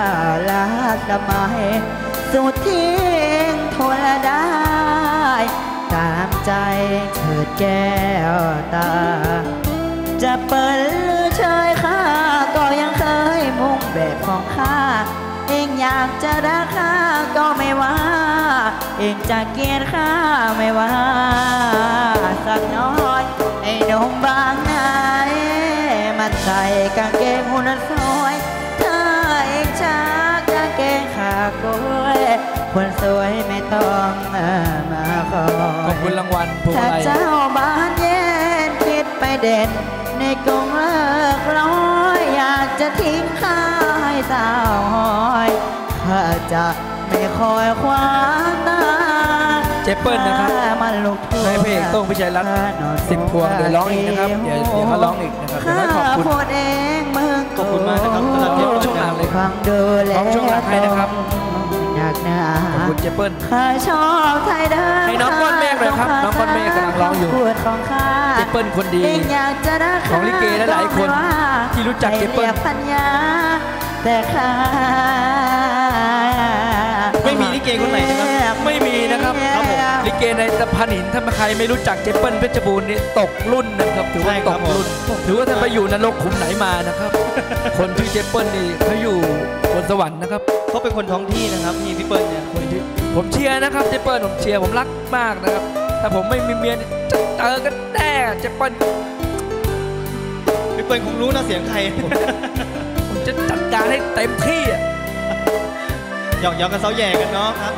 ลักดำไมสุดทิ้งทนได้ ตามใจเถิดแก้วตา จะเปิดหรือเชยข้าก็ยังเคยมุ่งแบบของข้าเองอยากจะรักข้าก็ไม่ว่า เองจะเกลียดข้าไม่ว่า สักน้อยไอ้นมบางไหน มันใส่กางเกงหุ่นสวยถ้าเองชักกางเกงขาโกยคนสวยไม่ต้องมาขอขอบคุณรางวัลพวงถ้ามาลัยเจ้าบ้านเย็นคิดไปเด่น ในกรุงเลิกร้อยอยากจะทิ้งข้าให้สาวหอยข้าจะไม่คอยคว้าตา เจเปิ้ลนะครับข้ามันลูกทุ่งให้เพลงโต้งพิชัยรัตน์ข้านอนสิบพวงเดี๋ยวร้องอีกนะครับ เดี๋ยวเดี๋ยวเขาร้องอีกนะครับเดี๋ยวให้ขอบคุณข้าพูดเองมึงขอบคุณมากนะครับสำหรับเจเปิ้ลช่วงหลังเลยฟังดูแลร้องช่วงหลังให้นะครับหนักหนาขอบคุณเจเปิ้ลข้าชอบไทยเดิมให้น้องก้อนเมฆหน่อยครับ น้องก้อนเมฆกำลังร้องอยู่ปวดของข้าเจเปิ้ลคนดีเองอยากจะรักของลิเกหลายๆคน ที่รู้จักเจเปิ้ลให้รียพัญญาแต่ข้าไม่มีลิเกคนไหนนะครับ ไม่มีนะครับครับผม ลิเกในตะพันหินถ้าใครไม่รู้จักเจเปิ้ลเพชรบูรณ์นี่ตกรุ่นนะครับถือว่าใช่คตรับกรุ่น ถือว่าท่านไปอยู่นรกขุมไหนมานะครับ คนที่อเจเปิ้ลนี่เขาอยู่บนสวรรค์นะครับเขาเป็นคนท้องที่นะครับพี่พี่เปิ้ลเนี่ยคนที่ผมเชียร์นะครับเจเปิ้ลผมเชียร์ผมรักมากนะครับถ้าผมไม่มีเมียจะเจอกันแน่เจะเปิ้ลพี่เปิ้ลคงรู้นะเสียงใครผมจะจัดการให้เต็มที่อะหยอกหยอกกันเซาแย่กันเนาะครับ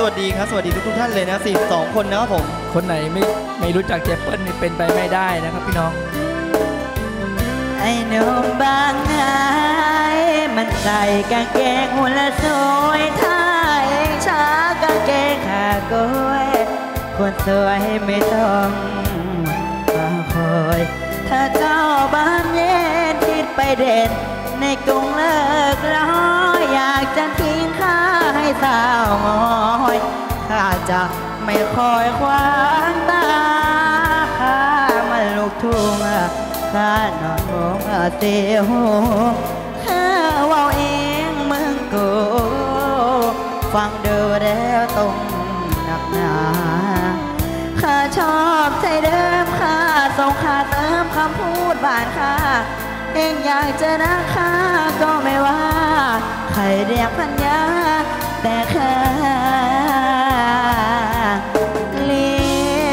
สวัสดีครับ สวัสดีทุกทุกๆท่านเลยนะ 42 คนนะครับผม คนไหนไม่ไม่รู้จักเจเปิ้ลนี่เป็นไปไม่ได้นะครับพี่น้อง ไอ้หนุ่มบางไงมันใส่กางเกงหุ่นละสวยท่าเองช้ากางเกงขาโกยคนสวยไม่ต้องมาคอยถ้าเจ้าบ้านเย็นคิดไปเด่นในกรุงเลิกร้อย สาวงอยข้าจะไม่คอยคว้างตาข้ามันลูกทุ่งข้านอนงงเสียหูข้าเว่าเองมึงกูฟังดูแล้วตรงหนักหนาข้าชอบใจเดิมข้าส่งข้าเติมคำพูดบานข้าเองอยากจะรักข้าก็ไม่ว่า ใครเรียกพัญญา แต่ข้าเรี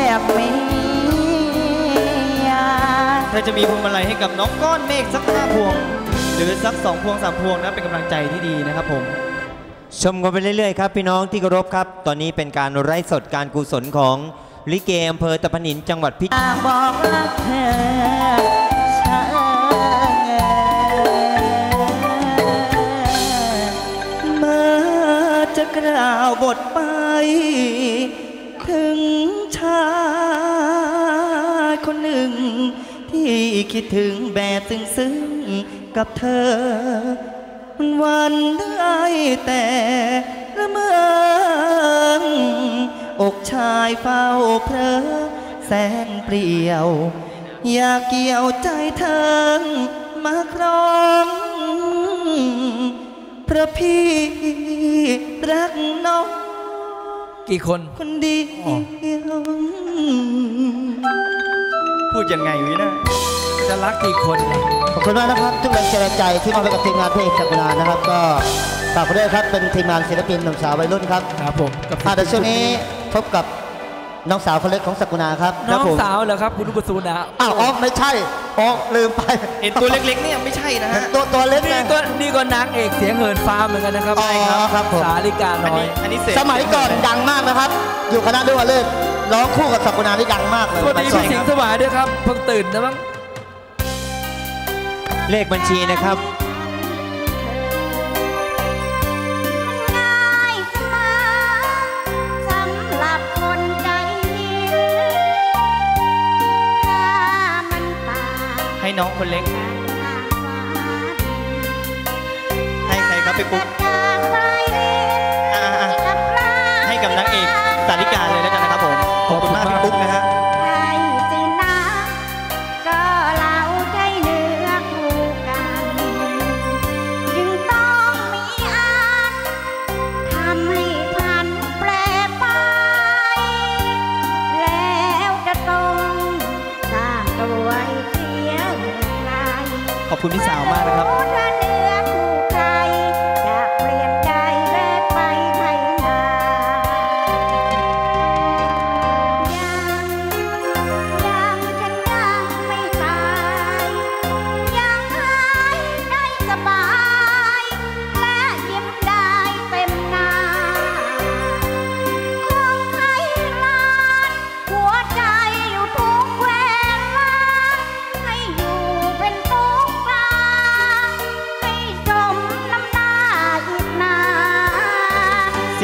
ยกเมียถ้าจะมีพวงมาลัยให้กับน้องก้อนเมฆสักห้าพวง หรือสักสองพวงสามพวงนะเป็นกำลังใจที่ดีนะครับผมชมกันไปเรื่อยๆครับ พี่น้องที่เคารพครับ ตอนนี้เป็นการไร้สดการกุศลของลิเกอำเภอตะพนินจังหวัดพิจิตรอยากบอกรักเธอ กล่าวบทไป ถึงชายคนหนึ่ง ที่คิดถึงแบบซึ้งๆกับเธอมันวันได้แต่ละเมืองอกชายเฝ้าเพลอแสนเปลี่ยว อยากเกี่ยวใจเธอมาครอง เพราะพี่รักน้องกี่คน คนเดียวพูดยังไงวินะจะรักกี่คนเนี่ยขอบคุณมากนะครับ ทุกแรงเชียร์แรงใจที่มอบให้กับทีมงานเพลงสักุลานะครับ ก็ฝากไปด้วยครับเป็นทีมงานศิลปินหนุ่มสาววัยรุ่นครับครับผมกับอ่าเดี๋ยวช่วงนี้พบกับ น้องสาวคนเล็กของสักุณาครับน้องครับผมสาวเหรอครับคุณอุปสูนะอ้าวอ๋อไม่ใช่อ๋อลืมไปเห็นตัวเล็กๆเนี่ยไม่ใช่นะฮะตัวตัวเล็กนี่นะก็นี่ก็นางเอกเสียงเหินฟ้าเหมือนกันนะครับอ๋อครับผมสาลิกาอันน้อยนี้อันนี้เสกสมัยก่อนดังมากนะครับ อยู่คณะด้วยว่าเลิศร้องคู่กับสักุณาที่ดังมากเลยสวัสดีสมัพี่ยสิก่งอนห์สวายด้วยครับเพิ่งตื่นนะมั้งเลขบัญชีนะครับ ให้น้องคนเล็กกันมากกว่าดินให้ใครครับพี่ปุ๊ก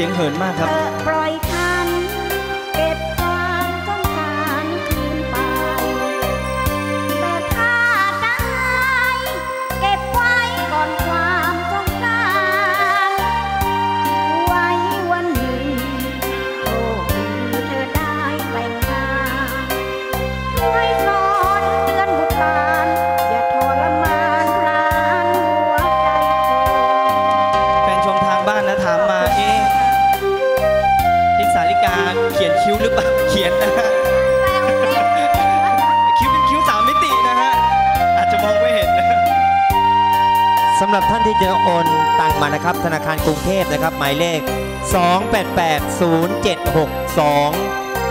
สียงเหินมากครับ กรุงเทพนะครับหมายเลข 2880762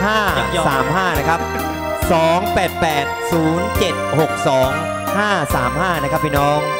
535นะครับ 288 0762 535นะครับพี่น้องยัง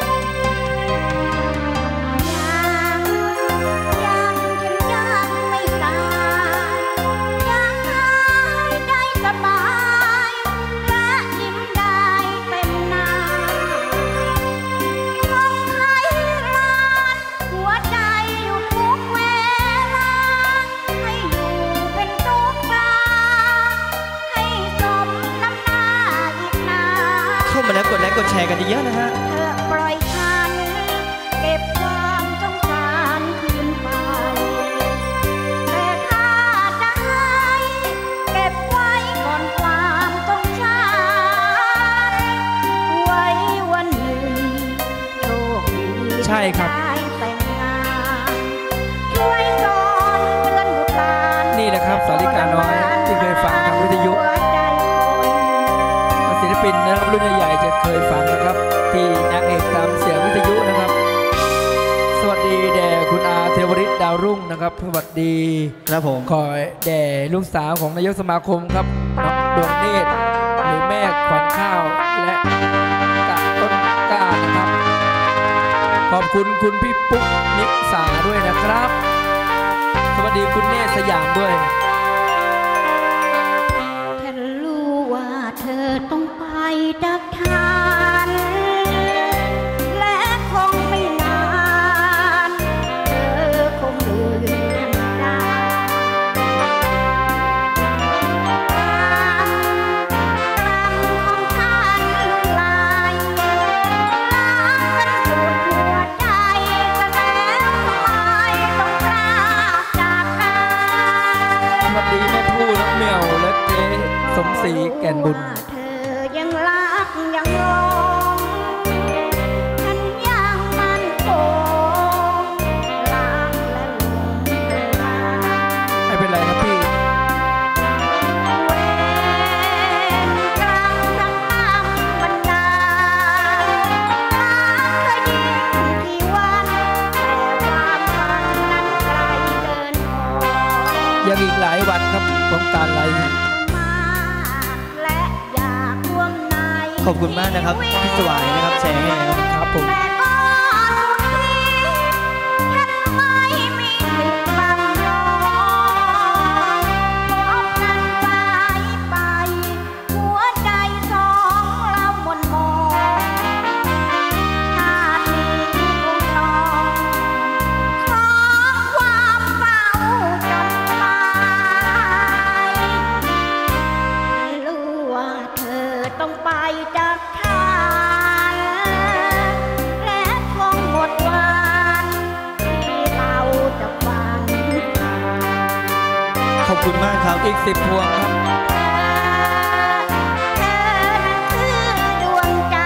ลูกสาวของนายกสมาคมครับน้องดวงเนตรหรือแม่ขวัญข้าวและกาต้นกานะครับ ขอบคุณคุณพี่ปุ๊กนิสาด้วยนะครับ สวัสดีคุณเนตรสยามด้วย ยังอีกหลายวันครับของการไลฟ์และอยากร่วมในขอบคุณมากนะครับพี่สวายนะครับแชร์ให้นะครับครับผม อีกสิบพวงครับเธอนั้นคือดวงใจ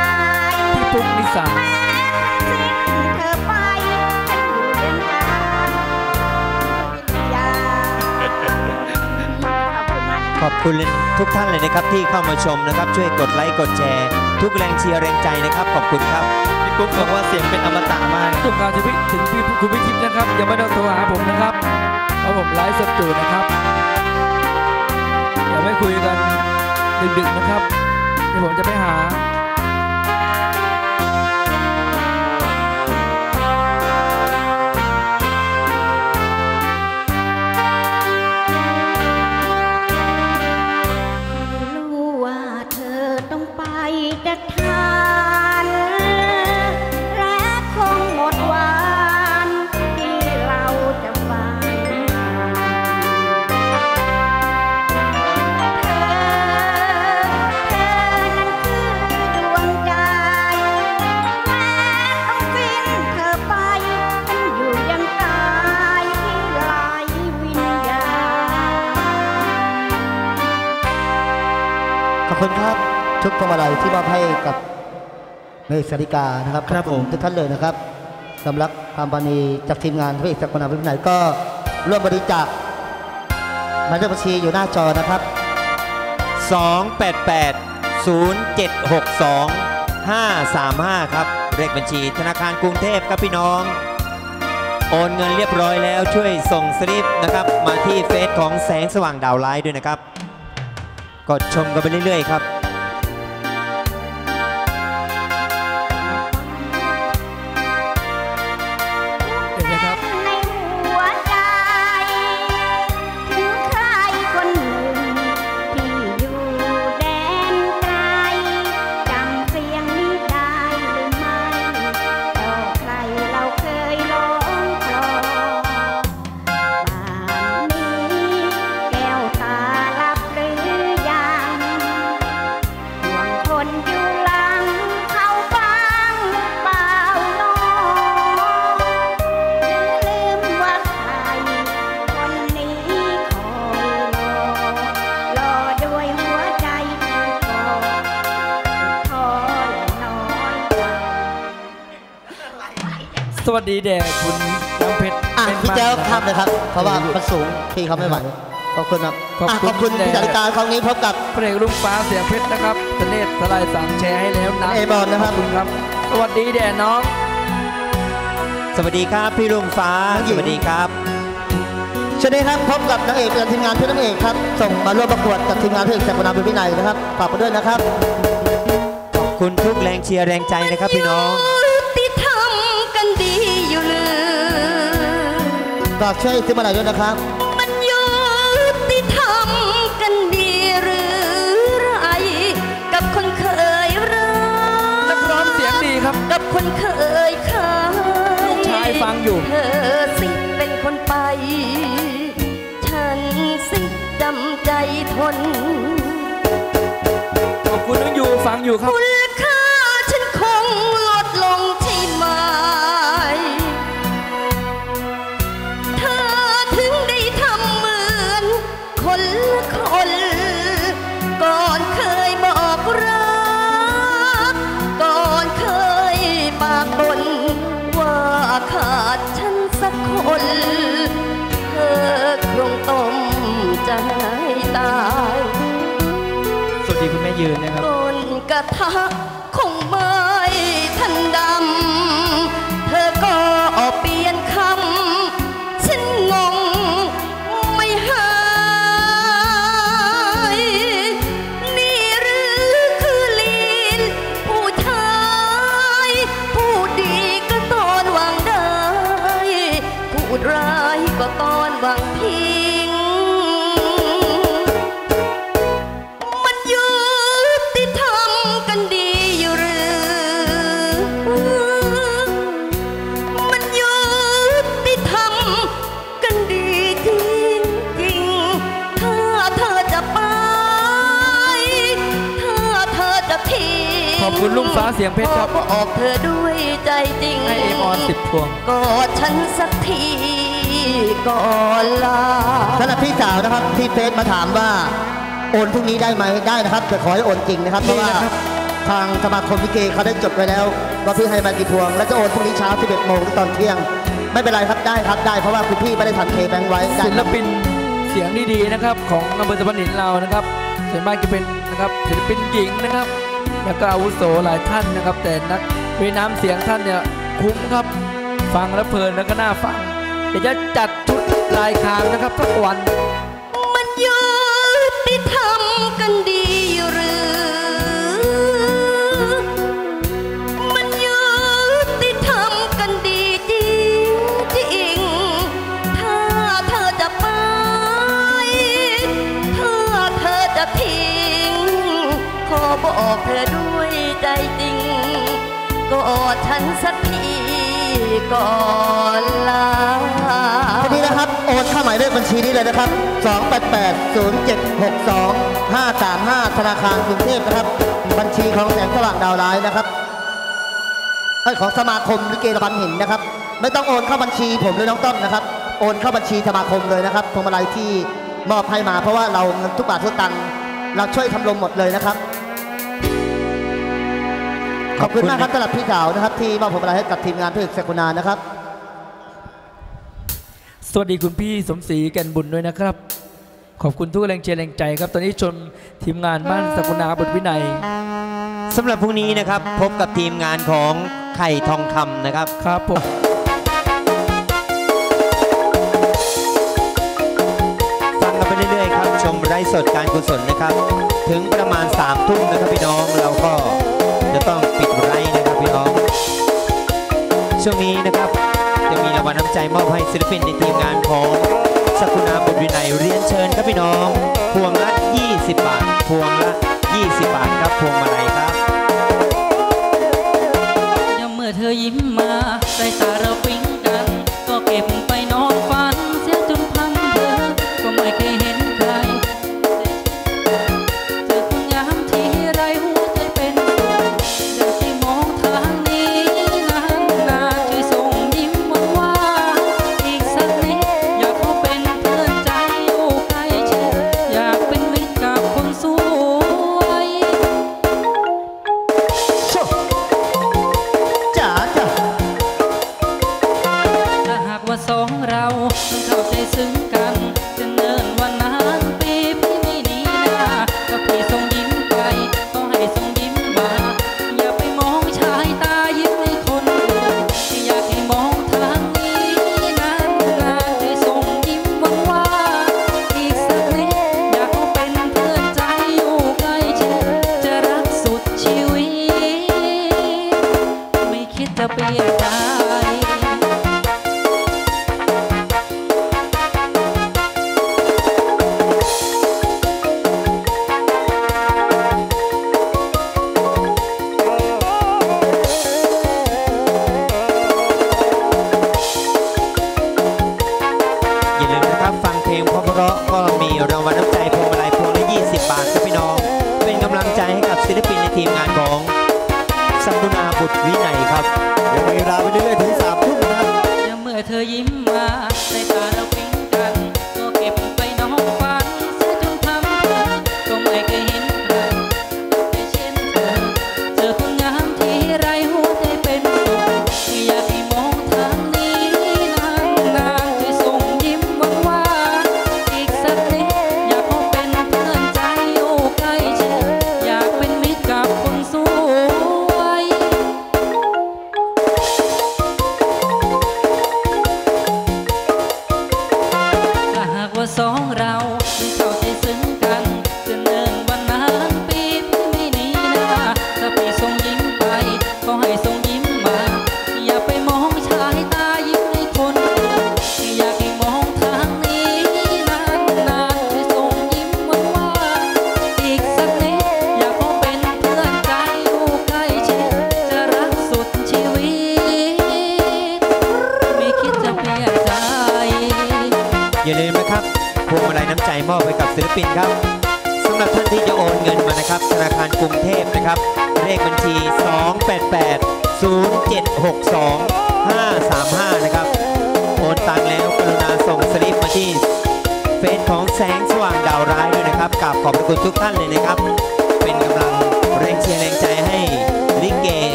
พี่ปุ๊กนิสาแม้สิ้นเธอไปฉันอยู่ยังไงวิญญาณขอบคุณมากขอบคุณทุกท่านเลยนะครับ ที่เข้ามาชมนะครับ ช่วยกดไลค์กดแชร์ ทุกแรงเชียร์แรงใจนะครับ ขอบคุณครับพี่กุ๊กบอกว่าเสียงเป็นอมตะมากทุกการชีวิตถึงพี่คุณพี่ทิพย์นะครับอย่าไม่ต้องโทรหาผมนะครับเพราะผมไลฟ์สดอยู่นะครับอย่า ไม่คุยกันดึกๆนะครับเดี๋ยวผมจะไปหา เมษสาริกานะครับครับขอณผมทุกท่านเลยนะครับสำหรับความปราณีจากทีมงานพระเอกสักนาวินัยก็ร่วมบริจาคหมายเลขบัญชีอยู่หน้าจอนะครับ 288 0762 535 ครับเลขบัญชีธนาคารกรุงเทพครับพี่น้อง โอนเงินเรียบร้อยแล้วช่วยส่งสลิปนะครับ มาที่เฟซของแสงสว่างดาวไลท์ด้วยนะครับ กดชมกันไปเรื่อยๆครับ สวัสดีแด่คุณน้ำเพชรอะเป็นพี่มากแจ้วนะข้ามเลยครับ เพราะว่ามันสูงพี่เขาไม่ไหวขอบคุณครับขอบอะคุณขอบคุณแด่พี่จัดการครั้งนี้พบกับเพลงลุงฟ้าเสียงเพชรนะครับทะเลทลายสามแชร์ให้แล้วนะเอบอลนะครับขคุณครับ สวัสดีแด่น้อง สวัสดีครับพี่ลุงฟ้าน้องหญิสงวัสดีครับเช่นนี้ครับพบกับนางเอกและทีมงานเพื่อนนางเอกครับ ส่งมาร่วมประกวดกับทีมงานเพลงแสกนาเป็นวินัยนะครับ ฝากไปด้วยนะครับ ขอบคุณทุกแรงเชียร์แรงใจนะครับพี่น้อง ฝากช่วยซื้อมาหน่อยด้วยนะครับ มันยุติธรรมกันดีหรือไรกับคนเคยรักนักร้องเสียงดีครับ กับคนเคยขายลูกชายฟังอยู่ เธอสิเป็นคนไป ฉันสิจำใจทน ขอบคุณน้องยูฟังอยู่ครับ น เธอคงต้มใจตาย สวัสดีคุณแม่ยืนนะครับ ก้นกระทะ ฟ้าเสียงเพชรครับขอบอกเธอด้วยใจจริงให้เอมออนสิบพวงกอดฉันสักทีก่อนลาสำหรับพี่สาวนะครับที่เฟซมาถามว่าโอนพรุ่งนี้ได้ไหมได้นะครับแต่ขอให้โอนจริงนะครับเพราะว่าทางสมาคมลิเกเขาได้จดไว้แล้วว่าพี่ให้มากี่พวง และจะโอนพรุ่งนี้เช้า11โมงหรือตอนเที่ยง ไม่เป็นไรครับได้ครับได้เพราะว่าคุณพี่ไม่ได้ทำเคแบงค์ไว้ได้ศิลปินเสียงดีๆนะครับ ของอำเภอสะพานหินเรานะครับส่วนมากจะเป็นนะครับศิลปินหญิงนะครับ แล้วก็อาวุโสหลายท่านนะครับ แต่นักเวีนน้ำเสียงท่านเนี่ยคุ้มครับ ฟังแล้วเพลินแล้วก็น่าฟังเดี๋ยวจะจัดชุดลายคางนะครับทุกวันมันยุติธรรมกันดีหรือมันยุติธรรมกันดีจริงจริงถ้าเธอจะไปถ้าเธอจะพิงขอบอกเธอ กอดฉันสักทีก่อนลาทีนี้นะครับ โอนเข้าหมายเลขบัญชีนี้เลยนะครับ 288-0762-535 ธนาคารกรุงเทพนะครับ บัญชีของแสงสว่างดาวร้ายนะครับเอ้ของสมาคมลิเกระบันหินนะครับ ไม่ต้องโอนเข้าบัญชีผมหรือน้องต้นนะครับ โอนเข้าบัญชีสมาคมเลยนะครับพวงมาลัยที่มอบให้มาเพราะว่าเราทุกบาททุกตังค์เราช่วยทำลมหมดเลยนะครับ ขอบคุณมากครับสำหรับพี่สาวนะครับ ที่มอบผลปรนให้กับทีมงานเพื่อเสกุนานะครับ สวัสดีคุณพี่สมศรีแก่นบุญด้วยนะครับ ขอบคุณทุกแรงเชียร์แรงใจครับ ตอนนี้ชมทีมงานบ้านสกุนาบุตรวินัยสำหรับพรุ่งนี้นะครับพบกับทีมงานของไข่ทองคำนะครับครับผมฟังกันไปเรื่อยๆครับ ชมไร้สดการกุศลนะครับ ถึงประมาณ3ามทุ่มนะครับพี่น้องเราก็จะต้องปิ ช่วงนี้นะครับจะมีรางวัลน้ำใจมอบให้ศิลปินในทีมงานของสักุณาบุตวินัยเรียนเชิญครับพี่น้อง พวงละ 20 บาท พวงละ 20 บาทครับพวงมาลัยครับยามเมื่อเธอยิ้มมาสาตาเราปิ๊งกัน ก็เก็บไป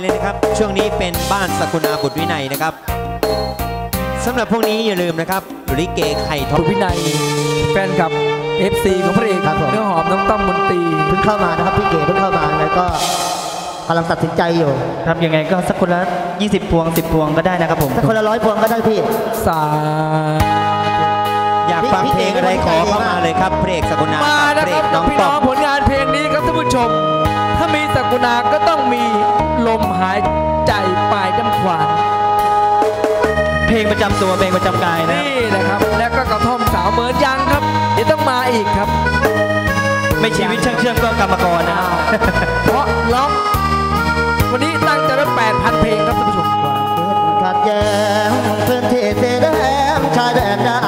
เลยนะครับ ช่วงนี้เป็นบ้านสกุณาบุตรวินัยนะครับสำหรับพวกนี้อย่าลืมนะครับลิเกไข่ทองวินัย แฟนกับ FC ของพระเอกครับเนื้อหอมน้องต้อมมนตรีเพิ่งเข้ามานะครับพี่เก๋เพิ่งเข้ามาแล้วก็กำลังตัดสินใจอยู่ ครับยังไงก็สักคนละ 20 พวง 10 พวงก็ได้นะครับผม สักคนละร้อยพวงก็ได้พี่สาอยากฟังเพลงอะไรขอเข้ามาเลยครับพระเอกงสกุณามานะครับน้องต้อมผลงานเพลงนี้ครับท่านผู้ชม กุณาก็ต้องมีลมหายใจปลายจ้ำขวานเพลงประจำตัวเพลงประจำกายนะนี่นะครับ แล้วก็กระท่อมสาวเหมือนยังครับ เดี๋ยวต้องมาอีกครับ ไม่ชีวิตเชื่องเชื่องก็กรรมกรนะเพราะล็อกวันนี้ตั้งจะรับแปดพันเพลงครับท่านผู้ชมขัดแย้งพื้นที่เสดแดงชายแดนนะ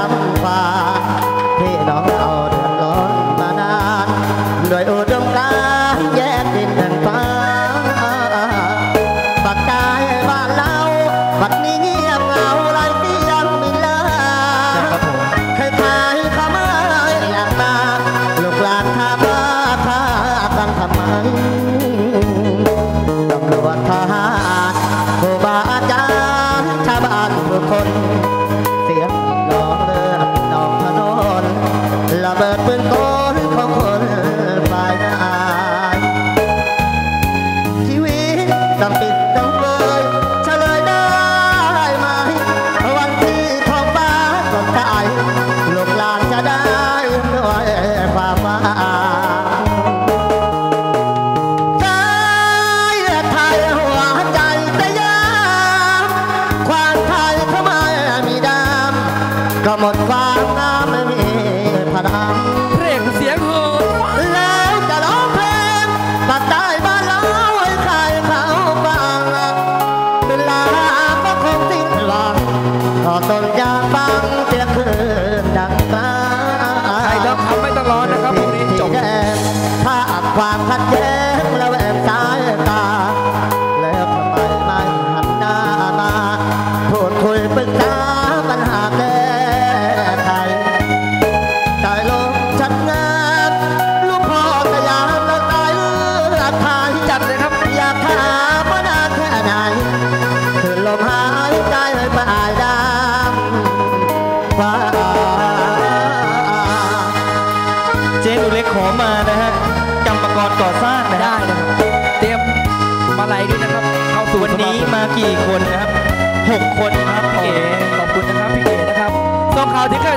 ี่คนนะครับ 6 คนครับพี่เก๋ขอบคุณนะครับพี่เก๋นะครับต้องข่าวถึงใคร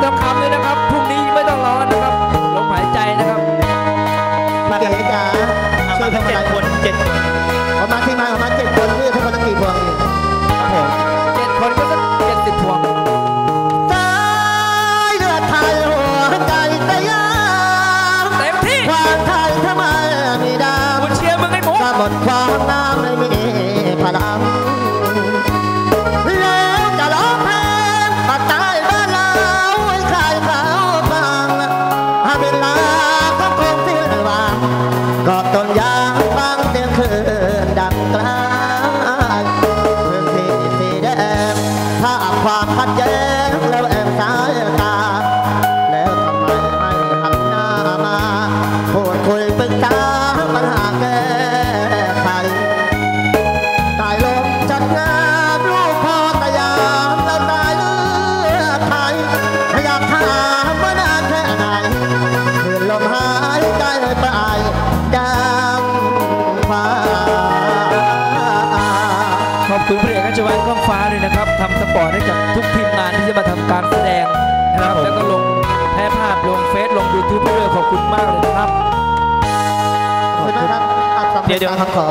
เดียวครับขอ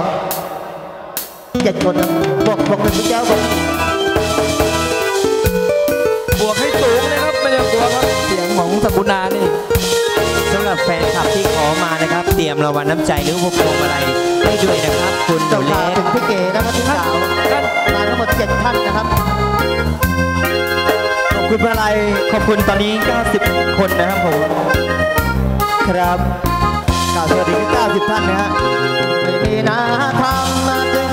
เจ็ดคนครับบวกบวกเป็นพุทธเจ้าบวกบวกให้สูงนะครับไม่ต้องกลัวครับเสียงของสกุนานี่สำหรับแฟนคลับที่ขอมานะครับ เตรียมรางวัลน้ำใจหรือพวงมาลัยให้ด้วยนะครับ คุณเจ้าชาถึงพี่เก๋นะครับท่กสาวท่านมาทั้งหมดเจ็ดท่านนะครับขอบคุณมาลัยขอบคุณตอนนี้ 90 คนนะครับผมครับาวสวัสดีทุก้าสิบท่านนะฮะไม่มีนาทำมาเจอ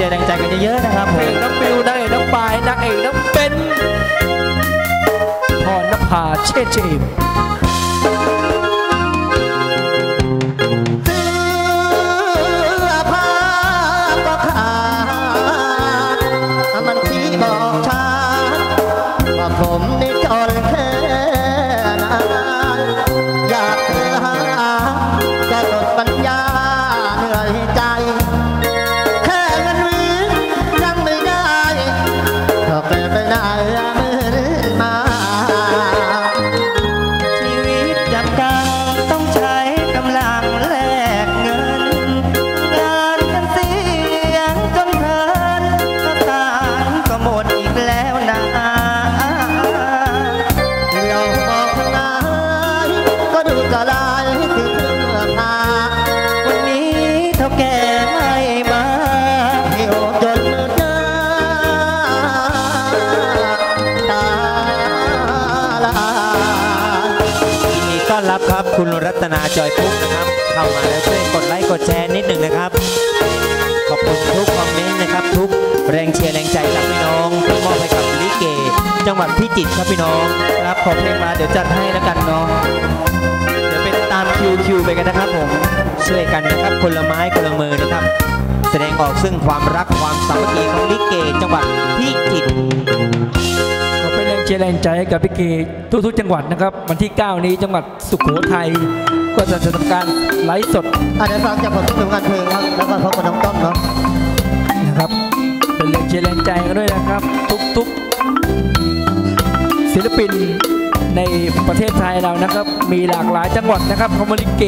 ชียร์แรงใจกันเยอะๆนะครับผมน้องบิวนางเอกน้องปายนางเอกน้องเป็นพรนภาเชษฐ์เชม จอยปุ๊กนะครับ เข้ามาแล้วช่วยกดไลค์กดแชร์นิดหนึ่งนะครับ ขอบคุณทุกคอมเมนต์นะครับ ทุกแรงเชียร์แรงใจจากพี่น้องที่มอบให้กับลิเก จังหวัดพิจิตรครับพี่น้องรับขอเพลงมาเดี๋ยวจัดให้แล้วกันเนาะเดี๋ยวเป็นตามคิวคิวไปกันนะครับผมช่วยกันนะครับคนละไม้คนละมือนะครับ แสดงออกซึ่งความรักความสามัคคีของลิเก จังหวัดพิจิตรขอเป็นแรงเชียร์แรงใจให้กับพี่เกทุกๆจังหวัดนะครับ วันที่ 9 นี้จังหวัดสุโขทัย ก็จะทำการไลฟ์สดอะเดี๋ยวฟังจากผมที่หนึ่งกันเพลงครับแล้วก็พบกับน้องต้อมเนาะนะครับเป็นแรงเชียร์แรงใจกันด้วยนะครับ ทุกๆ ศิลปินในประเทศไทยเรานะครับ มีหลากหลายจังหวัดนะครับคอมมลิเก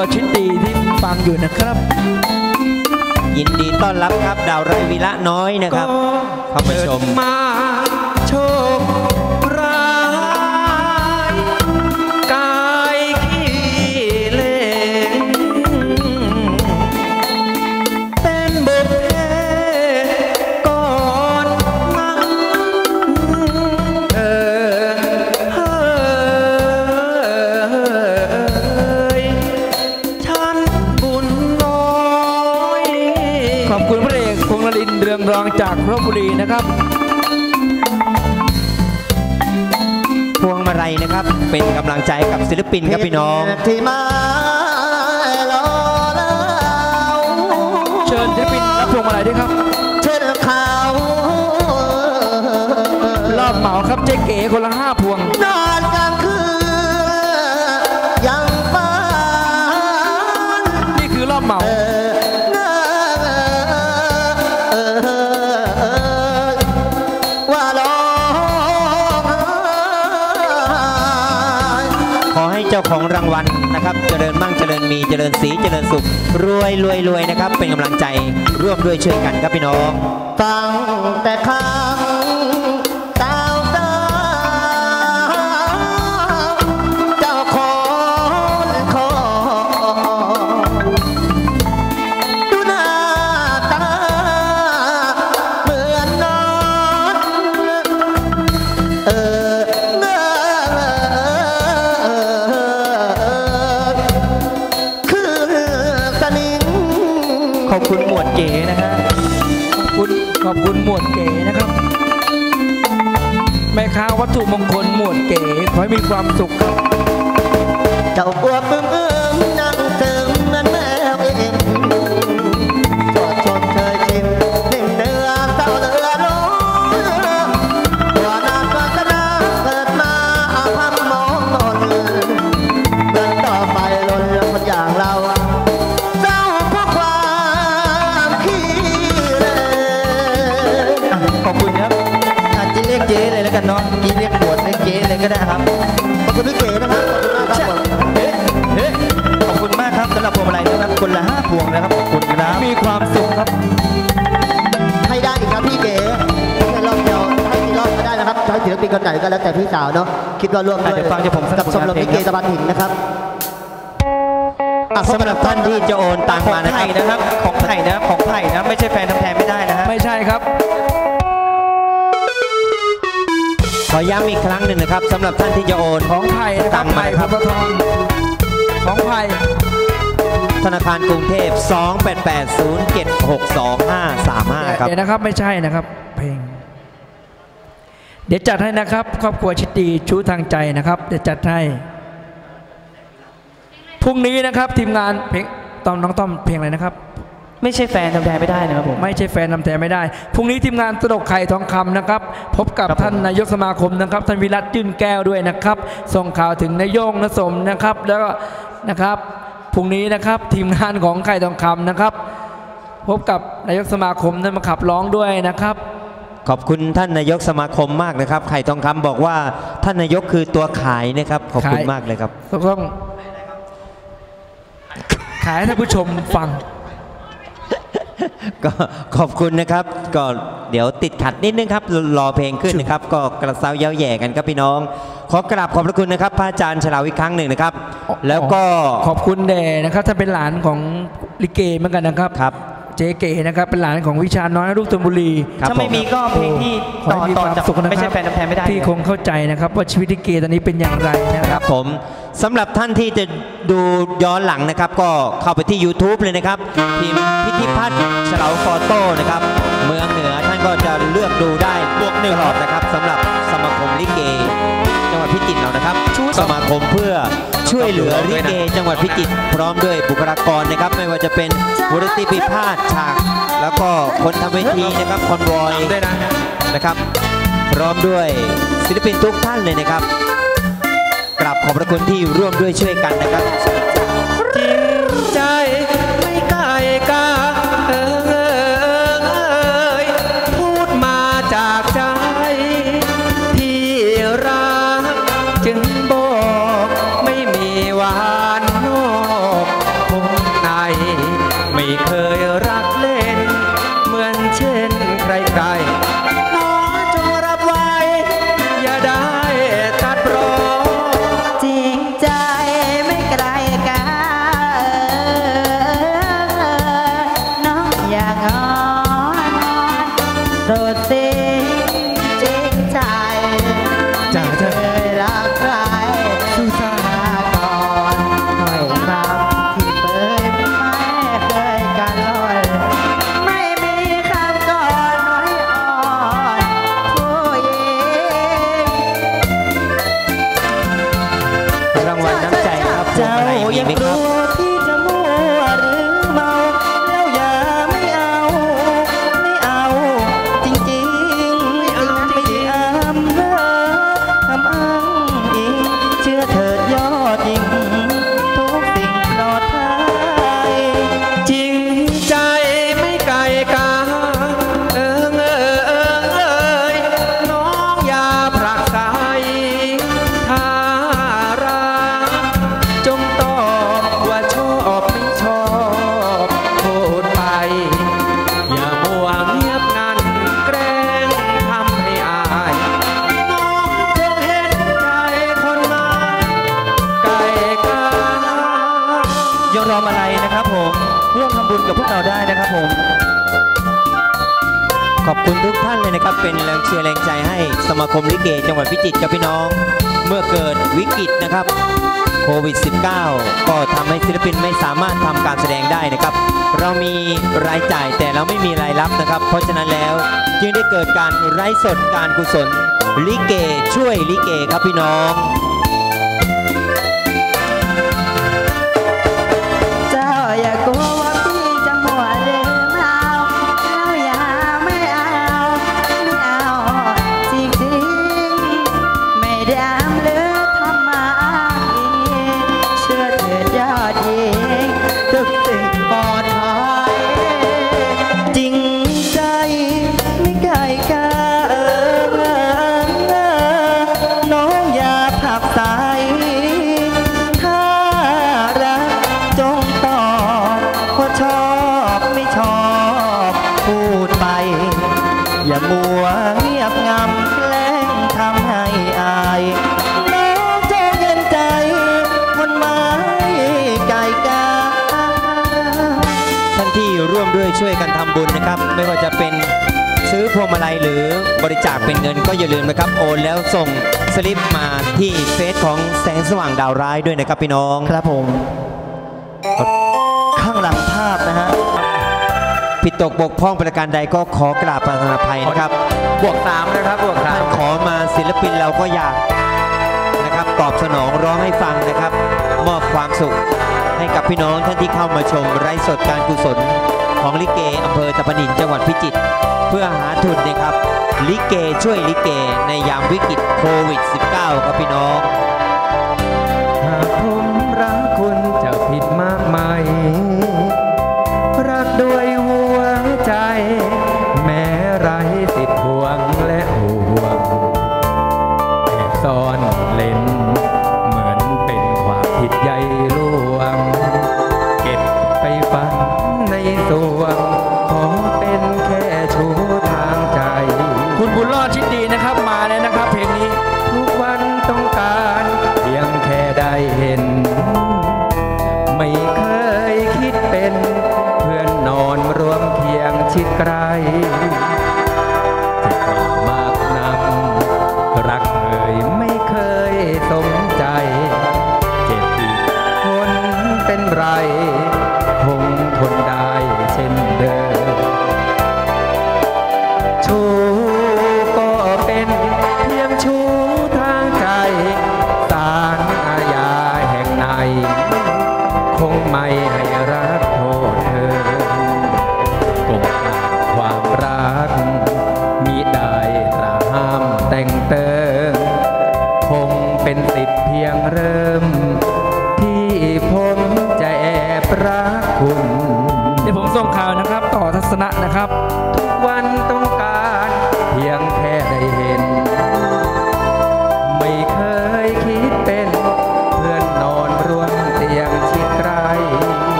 วชิดดีที่ฟังอยู่นะครับ ยินดีต้อนรับครับดาวไรวีระน้อยนะครับเข้ามาชมมาโชค บบุรีนะครับ พวงมาลัยนะครับ เป็นกำลังใจกับศิลปินครับพี่น้อง ที่มารอเราเชิญศิลปินรับพวงมาลัยด้วยครับ เช่นเขารอบเหมาครับเจ๊เก๋คนละห้า ริญมีเจริญสีเจริญสุข รวยรวยรวยนะครับ เป็นกำลังใจร่วมด้วยช่วยกันครับพี่น้องตั้งแต่ข้าง วัตถุมงคลหมวดเก๋ขอให้มีความสุข เจ้าอวบบึ้มอึมนั่ง ไหนก็แล้วแต่พี่สาวเนาะคิดว่าร่วมด้วยเดี๋ยวฟังจากผมสักกับชมรมผลงานเพลลิงเกครับตะวันหินนะครับอะสำหรับท่านที่จะโอนตังของมานะไทคยรับนะครับ ของไทยนะของไทยนะไม่ใช่แฟนทำแทนไม่ได้นะฮะไม่ใช่ครับขอย้ำอีกครั้งหนึ่งนะครับสำหรับท่านที่จะโอนของไทยนะครับตังค์ไทมายนะพครับททของไทยธนาคารกรุงเทพ 2880762535 ครับเดี๋ยวนะครับไม่ใช่นะครับ เพลงเดี๋ยวจัดให้นะครับ ครอบครัวชิดดีชูทางใจนะครับ เดี๋ยวจัดให้พรุ่งนี้นะครับทีมงานเพลงต้อมน้องต้อมเพลงอะไรนะครับ ไม่ใช่แฟนทำแทนไม่ได้นะครับผมไม่ใช่แฟนนำแทนไม่ได้พรุ่งนี้ทีมงานตลกไข่ทองคำนะครับ พบกับครับผมท่านนายกสมาคมนะครับท่านวิรัตยื่นแก้วด้วยนะครับ ส่งข่าวถึงนายโยงนสมนะครับ แล้วก็นะครับพรุ่งนี้นะครับทีมงานของไข่ทองคำนะครับ พบกับนายกสมาคมท่านมาขับร้องด้วยนะครับ ขอบคุณท่านนายกสมาคมมากนะครับไข่ทองคำบอกว่าท่านนายกคือตัวขายนะครับขอบคุณขายมากเลยครับต้องขายให้ท่านผู้ชมฟังก็ขอบคุณนะครับ ก็เดี๋ยวติดขัดนิดนึงครับรอเพลงขึ้นนะครับ ก็กระเซาเย้าแย่กันครับพี่น้อง ขอกราบขอบพระคุณนะครับพระอาจารย์ฉลาวอีกครั้งหนึ่งนะครับ แล้วก็ขอบคุณแด่นะครับท่านเป็นหลานของลิเกเหมือนกันนะครับครับ เจ๊เก๋นะครับเป็นหลานของวิชาน้อยลูกธนบุรีครับถ้าไม่ผมมีก็เพลงที่ขอต่อให้มีต่อความจากสุขนะครับไม่ใช่แฟนทำแทนไม่ได้พี่คงเข้าใจนะครับว่าชีวิตลิเกตอนนี้เป็นอย่างไรนะคครัรับบผมสำหรับท่านที่จะดูย้อนหลังนะครับ ก็เข้าไปที่ YouTube เลยนะครับทีมพิธิพัฒน์เฉลาฟอโต้นะครับเมืองเหนือท่านก็จะเลือกดูได้บวกหนึ่งหลอดนะครับสำหรับสมาคมลิเกจังหวัดพิจิตรเรานะครับสมาคมเพื่อ ช่วยเหลือลิเกจังหวัดพิจิตรพร้อมด้วยบุคลากรนะครับ ไม่ว่าจะเป็นวรติพิพาทฉาก แล้วก็คนทำเวทีนะครับคอนวอยด้วยนะนะครับ พร้อมด้วยศิลปินทุกท่านเลยนะครับกราบขอบพระคุณที่ร่วมด้วยช่วยกันนะครับ คุณทุกท่านเลยนะครับ เป็นแรงเชียร์แรงใจให้สมาคมลิเกจังหวัดพิจิตรกับพี่น้อง เมื่อเกิดวิกฤตนะครับโควิด -19 ก็ทำให้ศิลปินไม่สามารถทำการแสดงได้นะครับ เรามีรายจ่ายแต่เราไม่มีรายรับนะครับ เพราะฉะนั้นแล้วจึงได้เกิดการไร้สดการกุศลลิเกช่วยลิเกครับพี่น้อง เป็นเงินก็อย่าลืมนะครับ โอนแล้วส่งสลิปมาที่เฟซของแสงสว่างดาวร้ายด้วยนะครับพี่น้องครับผม ข้างหลังภาพนะฮะผิดตกบกพร่องประการใดก็ขอกราบประทานอภัยนะครับ บวกสามนะครับบวกสามขอมาศิลปินเราก็อยากนะครับตอบสนองร้องให้ฟังนะครับ มอบความสุขให้กับพี่น้องท่านที่เข้ามาชมไร้สดการกุศลของลิเกอำเภอตะปนินจังหวัดพิจิตร เพื่อหาทุนนะครับลิเกช่วยลิเกในยามวิกฤตโควิด -19 ครับพี่น้อง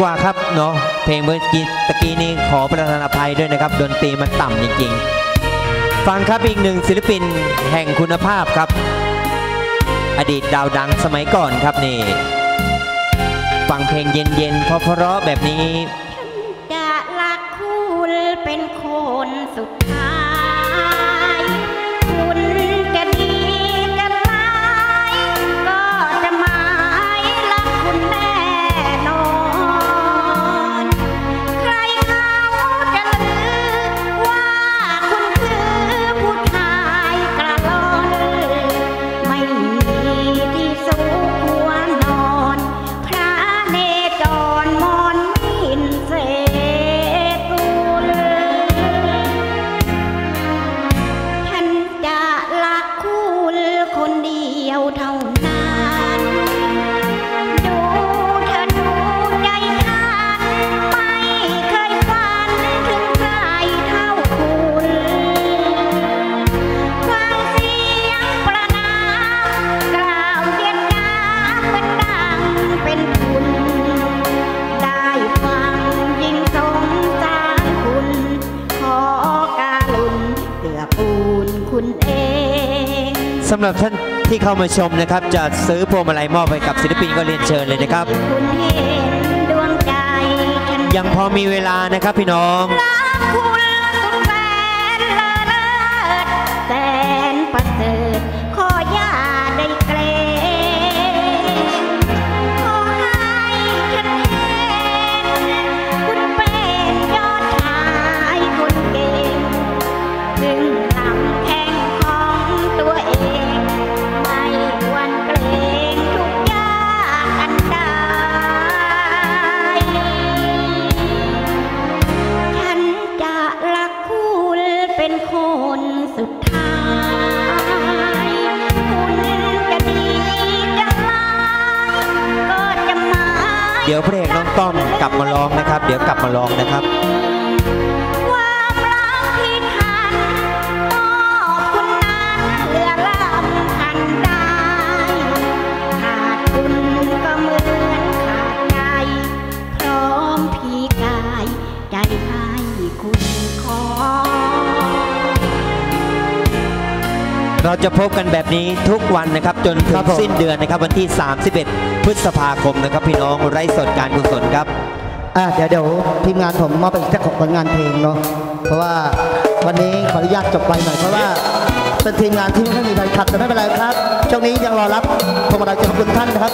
กว่าครับเนาะเพลงเมื่อกี้ตะกี้นี้ขอประทานอภัยด้วยนะครับ ดนตรีมันต่ำจริงๆ ฟังครับอีกหนึ่งศิลปินแห่งคุณภาพครับ อดีตดาวดังสมัยก่อนครับนี่ ฟังเพลงเย็นๆเพราะเพราะแบบนี้ เข้ามาชมนะครับ จะซื้อพวงมาลัยมอบไปกับศิลปินก็เรียนเชิญเลยนะครับ ยังพอมีเวลานะครับพี่น้อง เหมือนขาดใจพร้อมพีกายใจให้คุณขอเราจะพบกันแบบนี้ทุกวันนะครับ จนถึครังบผมสิ้นเดือนนะครับ วันที่ 31 พฤษภาคมนะครับ พี่น้องไร้สดการกุศลครับ อะเดี๋ยวเดี๋ยวทีมงานผมมอบเป็นเจ้าของผลงานเพลงเนาะเพราะว่าวันนี้ขออนุญาตจบไปหน่อยเพราะว่าเป็นทีมงานที่ไม่ค่อยมีใครขัดแต่ไม่เป็นไรครับช่วงนี้ยังรอรับพวงมาลัยจากคุณท่านนะครับ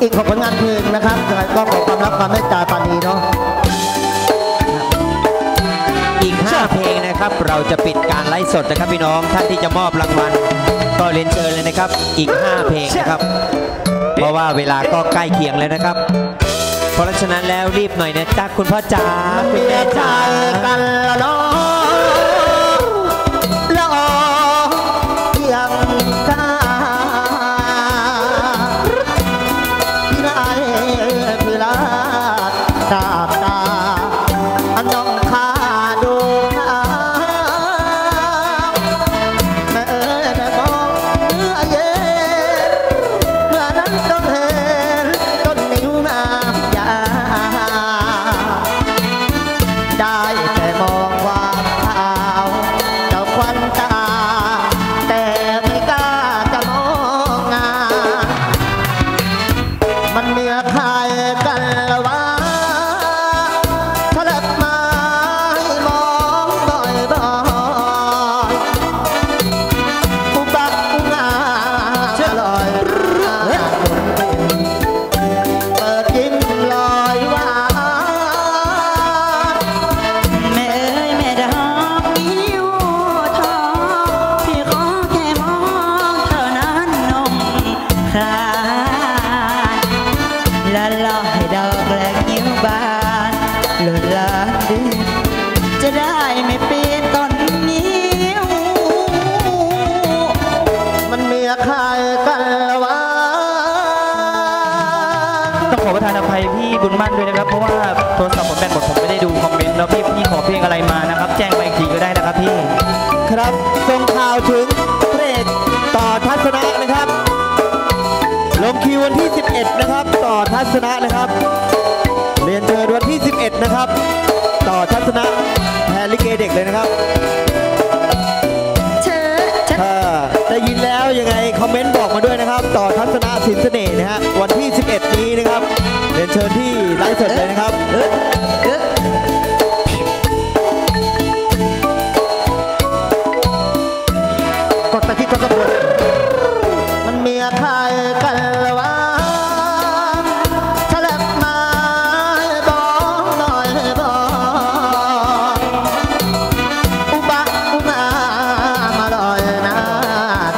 อีกของผลงานเพลงนะครับยังไงก็ขอความรักความเมตตาปานีเนาะอีก5เพลงนะครับ เราจะปิดการไลฟ์สดนะครับพี่น้องท่านที่จะมอบรางวัลก็เรียนเชิญเลยนะครับ อีก 5 เพลงนะครับ เพราะว่าเวลาก็ใกล้เคียงแล้วนะครับ เพราะฉะนั้นแล้วรีบหน่อยนะจ๊ะคุณพ่อจ๋าคุณแม่จจ๋ากันละเนาะ ทัศนะนะครับ เรียนเชิญวันที่ 11 นะครับ ต่อทัศนะแทนลิเกเด็กเลยนะครับเชิญเชิญถ้าได้ยินแล้วยังไงคอมเมนต์บอกมาด้วยนะครับ ต่อทัศนะสินเสน่ห์นะฮะวันที่ 11 นี้นะครับ เรียนเชิญที่ไลฟ์สดเลยนะครับ เอ๊ะเอ๊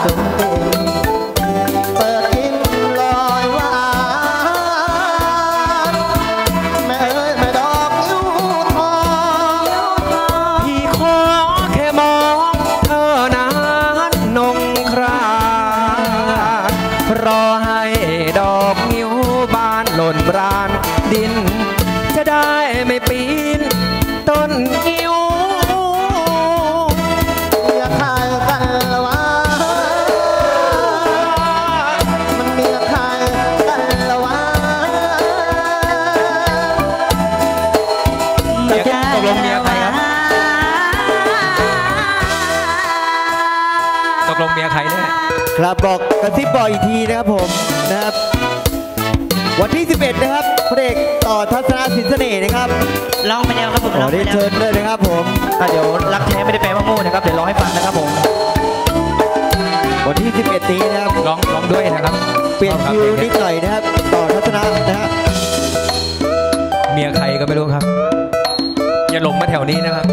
จุ่ ครับบอกกระซิบบอกอีกทีนะครับผมนะครับ วันที่ 11 นะครับพระเอกต่อทัศนะสินเสน่ห์นะครับร้องไปแล้วครับผมขร้อองไปเรียนแล้วเชิญเลยนะครับผม อะเดี๋ยวรักแท้ไม่ได้แปลว่าโง่นะครับเดี๋ยวร้องให้ฟังนะครับผมวันที่ 11 นี้นะครับ ร้องร้องด้วยนะครับเปลี่ยนคิวนิดหน่อยนะครับ ต่อทัศนะนะฮะเมียใครก็ไม่รู้ครับ อย่าหลงมาแถวนี้นะครับ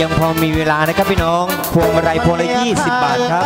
ยังพอมีเวลานะครับพี่น้อง พวงมาลัยพวงละ20 บาทครับ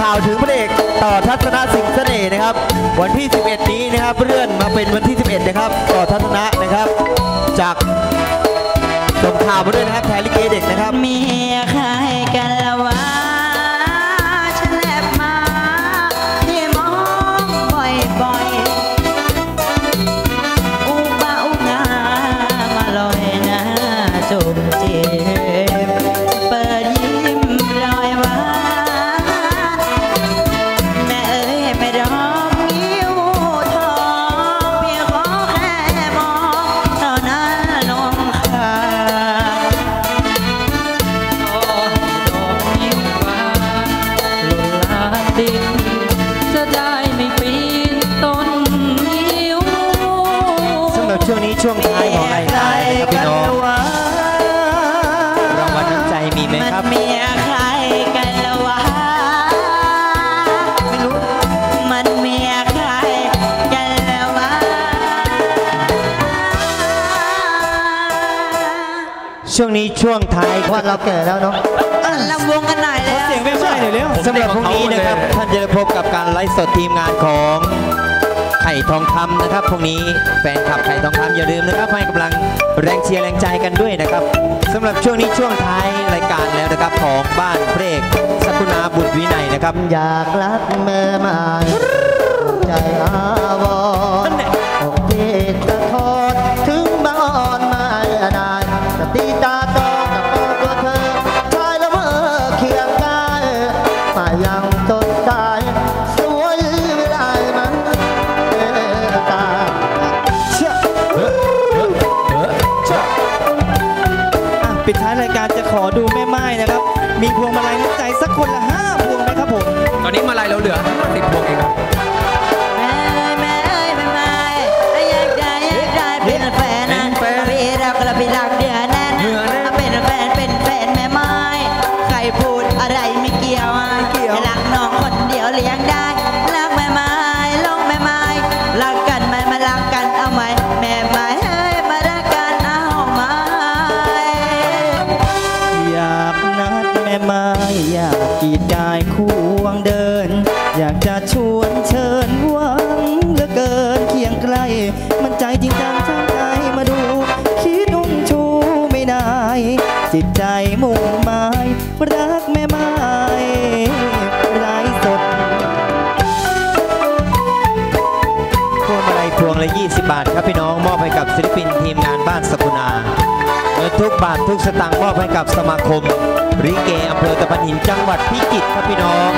ข่าวถึงพระเอกต่อทัศนะสิงเสน่ห์นะครับ วันที่ 11 นี้นะครับเลื่อนมาเป็นวันที่ 11 นะครับ ต่อทัศนะนะครับ จากสมข่าวมาด้วยนะครับแทนลิเกเด็กนะครับมี ว่เราแก่แล้วเนาะลำวงกันหน่อยเลยเสียงไม่ใช่เดี๋ยวสำหรับพรุ่งนี้นะครับท่านจะได้พบกับการไลฟ์สดทีมงานของไข่ทองคำนะครับพรุ่งนี้แฟนคลับไข่ทองคำอย่าลืมนะครับให้กำลังแรงเชียร์แรงใจกันด้วยนะครับสำหรับช่วงนี้ช่วงท้ายรายการแล้วนะครับของบ้านเพลกสักุณาบุตรวินัยนะครับ อยากรักแม่ไมาใจอาวร บาททุกสตางค์มอบให้กับสมาคมริเกอำเภอตะพันหินจังหวัดพิจิตรครับพี่น้อง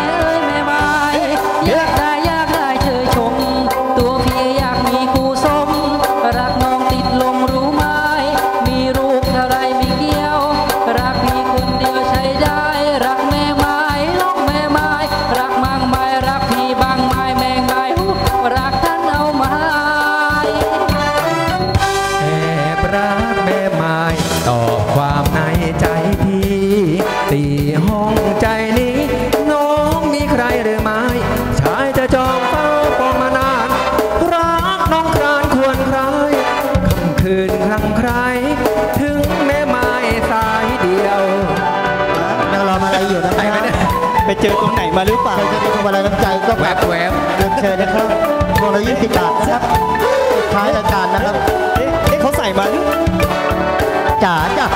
เจอตรงไหนมาหรือเปล่าเคยเจอตรงมาแล้ใจก็แวบแวบเดินชิญนะครับพวงละยี่สิบบาทนะครับท้ายรายการนะครับเฮ้ยเขาใส่มาจ๋าจ้ะ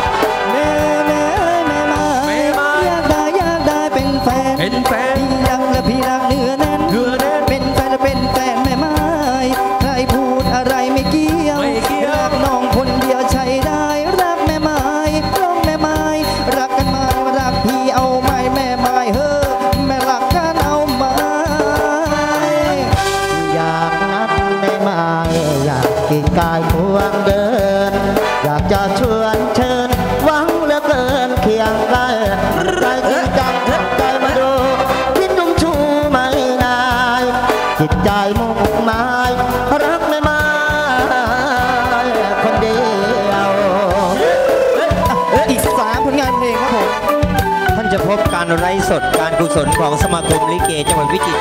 วิกฤต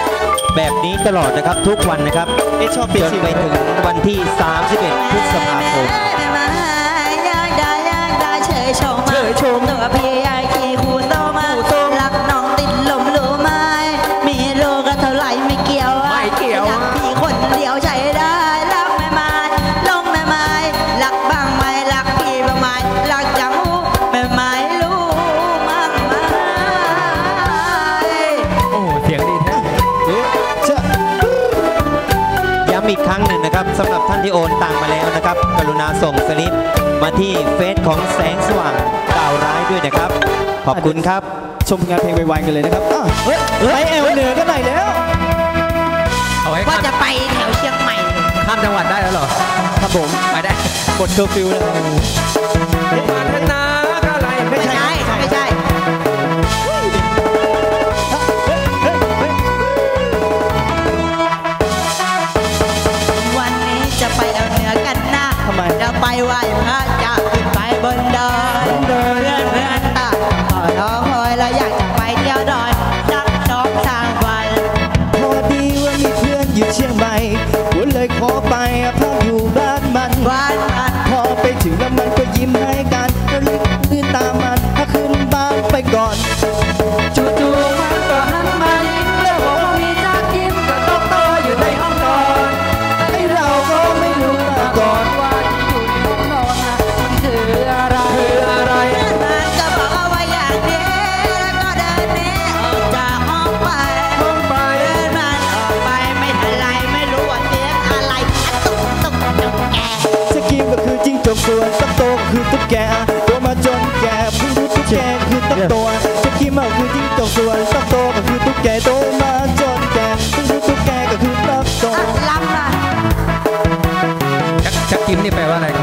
แบบนี้ตลอดนะครับทุกวันนะครับไม่ชอบจนไปถึงวันที่ 31 พฤษภาคมเธอชมตัวพี่ ท่านที่โอนตังมาแล้วนะครับ กรุณาส่งสลิปมาที่เฟซของแสงสว่างดาวร้ายด้วยนะครับ ขอบคุณครับ ชมผลงานเพลงไวๆกันเลยนะครับอะไปแอ่วเหนือกันหน่อยแล้วเอาไว้ว่าข้ามจะไปแถวเชียงใหม่ ข้ามจังหวัดได้แล้วเหรอครับผมไปได้กดเคอร์ฟิวแล้วมาเถอะนะ ตับโตล้ำล่ะ ชักจักจิ้มนี่แปลว่าอะไรครับ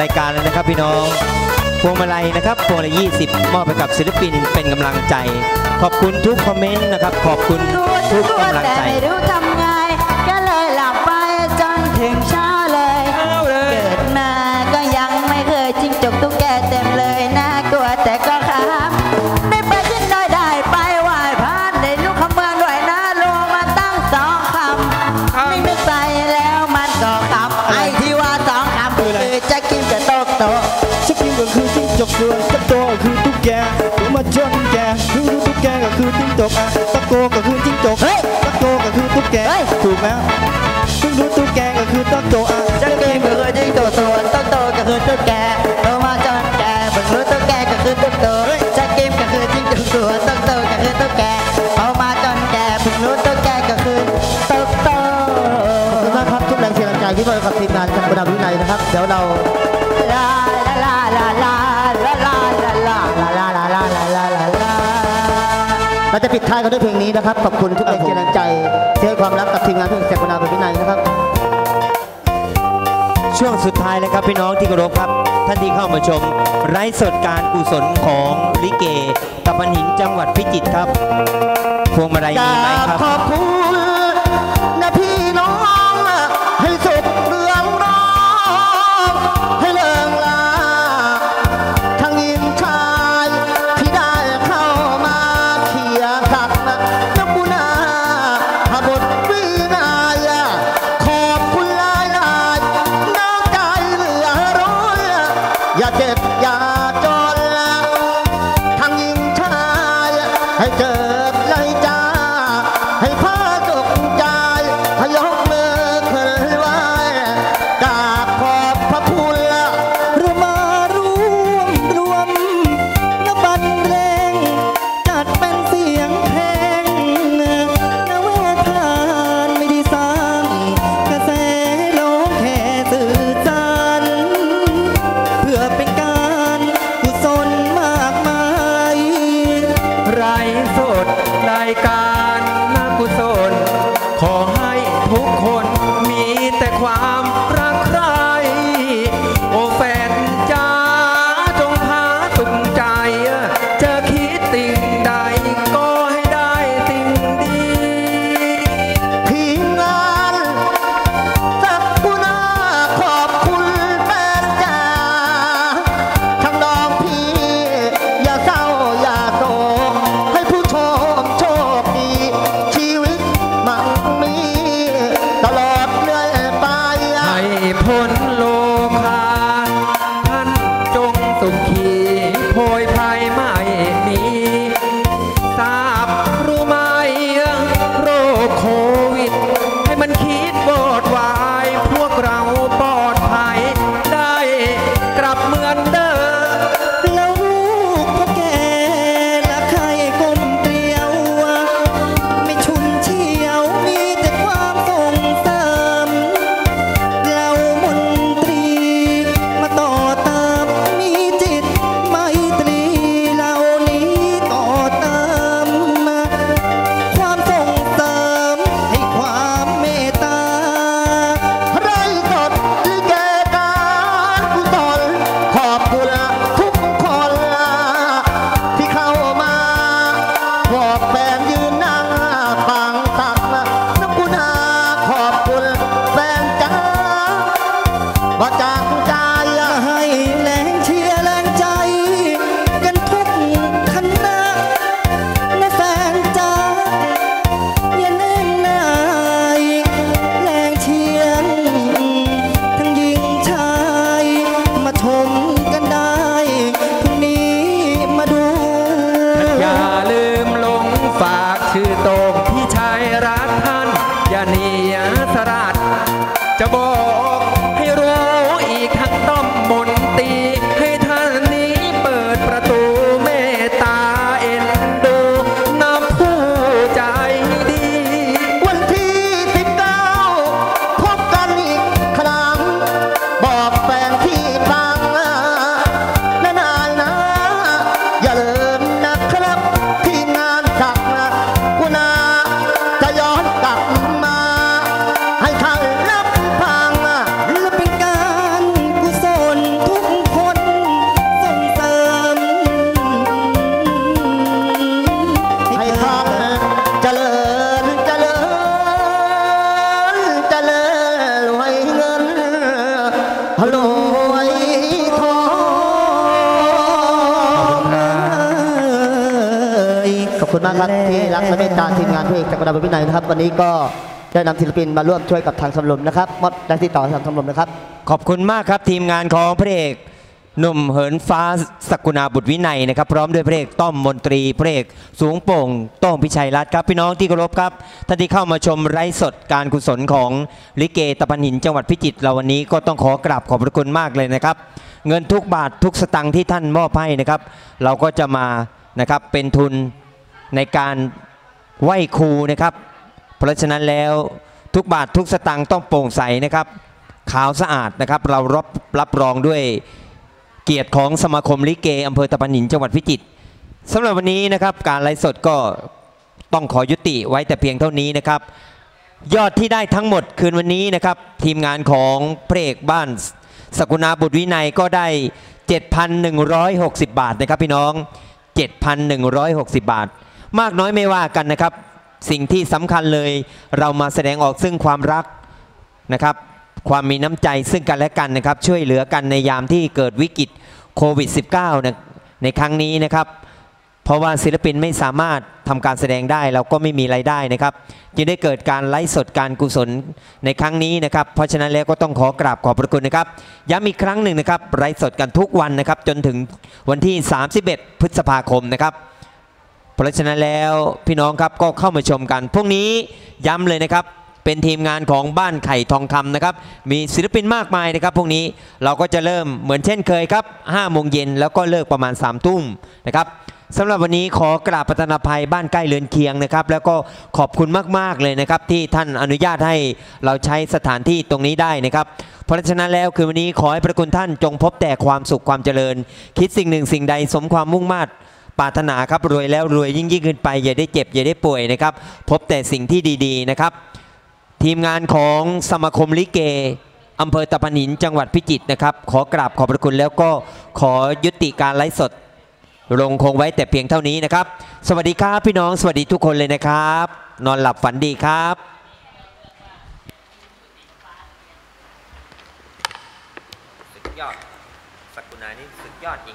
รายการแล้วนะครับพี่น้อง พวงมาลัยนะครับพวงมาลัย20 มอบไปกับศิลปินเป็นกำลังใจ ขอบคุณทุกคอมเมนต์นะครับ ขอบคุณทุกกำลังใจ แล้วเพิ่งรู้ตุ๊กแกก็คือตะโตอะจะกินก็คือจิ้งจกส่วนโตโตก็คือตุ๊กแกโตมาจนแกเพิ่งรู้ตุ๊กแกก็คือตุ๊กโตจะกินก็คือจิ้งจกส่วนโตโตก็คือตุ๊กแกโตมาจนแกเพิ่งรู้ตุ๊กแกก็คือตุ๊กโตขอบคุณมากครับทุกแรงเชียร์แรงใจที่มากับทีมงานจังหวัดวินัยนะครับ เดี๋ยวเราลาลาลาลาลาลาลาลาลาลาลาลาลาลาลาเราจะปิดท้ายกันด้วยเพลงนี้นะครับ ขอบคุณทุกแรงเชียร์แรงใจ ที่อความรักกับทีมงานเพลงแสกนาวินัยนะครับ ช่วงสุดท้ายแล้วครับพี่น้องที่เคารพครับ ท่านที่เข้ามาชม ไร้สดการกุศลของลิเกตะพันหินจังหวัดพิจิตรครับ พวงมาลัยมีไหมครับขอบคุณ วันนี้ก็ได้นำศิลปินมาร่วมช่วยกับทางสำรมนะครับมดได้ที่ต่อทางสำรมนะครับ ขอบคุณมากครับทีมงานของพระเอกหนุ่มเหินฟ้าสกุณาบุตรวินัยนะครับ พร้อมด้วยพระเอกต้อมมนตรีพระเอกสูงโป่งโต้งพิชัยรัตน์ครับ พี่น้องที่เคารพครับท่านที่เข้ามาชมไร้สดการกุศลของลิเกตะพันหินจังหวัดพิจิตรเราวันนี้ก็ต้องขอกราบขอบพระคุณมากเลยนะครับ เงินทุกบาททุกสตังค์ที่ท่านมอบให้นะครับ เราก็จะมานะครับเป็นทุนในการไหว้ครูนะครับ เพราะฉะนั้นแล้วทุกบาททุกสตังค์ต้องโปร่งใสนะครับ ขาวสะอาดนะครับเรารับรับรองด้วยเกียรติของสมาคมลิเกอำเภอตะปันหินจังหวัดพิจิตรสำหรับวันนี้นะครับการไลฟ์สดก็ต้องขอยุติไว้แต่เพียงเท่านี้นะครับ ยอดที่ได้ทั้งหมดคืนวันนี้นะครับ ทีมงานของพระเอกบ้านสกุณาบุตรวินัยก็ได้ 7,160 บาทนะครับพี่น้อง 7,160 บาท มากน้อยไม่ว่ากันนะครับ สิ่งที่สำคัญเลยเรามาแสดงออกซึ่งความรักนะครับ ความมีน้ำใจซึ่งกันและกันนะครับ ช่วยเหลือกันในยามที่เกิดวิกฤตโควิด -19 นะในครั้งนี้นะครับ เพราะว่าศิลปินไม่สามารถทำการแสดงได้เราก็ไม่มีไรายได้นะครับ จึงได้เกิดการไลฟ์สดการกุศลในครั้งนี้นะครับ เพราะฉะนั้นแล้วก็ต้องขอกราบขอบพระคุณนะครับย้ำอีกครั้งหนึ่งนะครับไลฟ์สดกันทุกวันนะครับ จนถึงวันที่ 31 พฤษภาคมนะครับ ราะฉะนั้นแล้วพี่น้องครับก็เข้ามาชมกันพรุ่งนี้ย้ำเลยนะครับเป็นทีมงานของบ้านไข่ทองคำนะครับ มีศิลปินมากมายนะครับพรุ่งนี้เราก็จะเริ่มเหมือนเช่นเคยครับ5โมงเย็นแล้วก็เลิกประมาณ3ทุ่มนะครับสำหรับวันนี้ขอกราบประทานภัยบ้านใกล้เรือนเคียงนะครับ แล้วก็ขอบคุณมาก ๆ เลยนะครับ ที่ท่านอนุญาตให้เราใช้สถานที่ตรงนี้ได้นะครับ เพราะฉะนั้นแล้วคือวันนี้ขอให้พระคุณท่านจงพบแต่ความสุขความเจริญ คิดสิ่งหนึ่งสิ่งใดสมความมุ่งมา่ ปรารถนาครับรวยแล้วรวยยิ่งยิ่งขึ้นไป อย่าได้เจ็บ อย่าได้ป่วยนะครับ พบแต่สิ่งที่ดีๆนะครับ ทีมงานของสมาคมลิเกอำเภอตะพนินจังหวัดพิจิตรนะครับ ขอกราบขอบพระคุณแล้วก็ขอยุติการไลฟ์สด ลงคงไว้แต่เพียงเท่านี้นะครับ สวัสดีครับพี่น้องสวัสดีทุกคนเลยนะครับ นอนหลับฝันดีครับสุดยอดสกุณานี่สุดยอดจ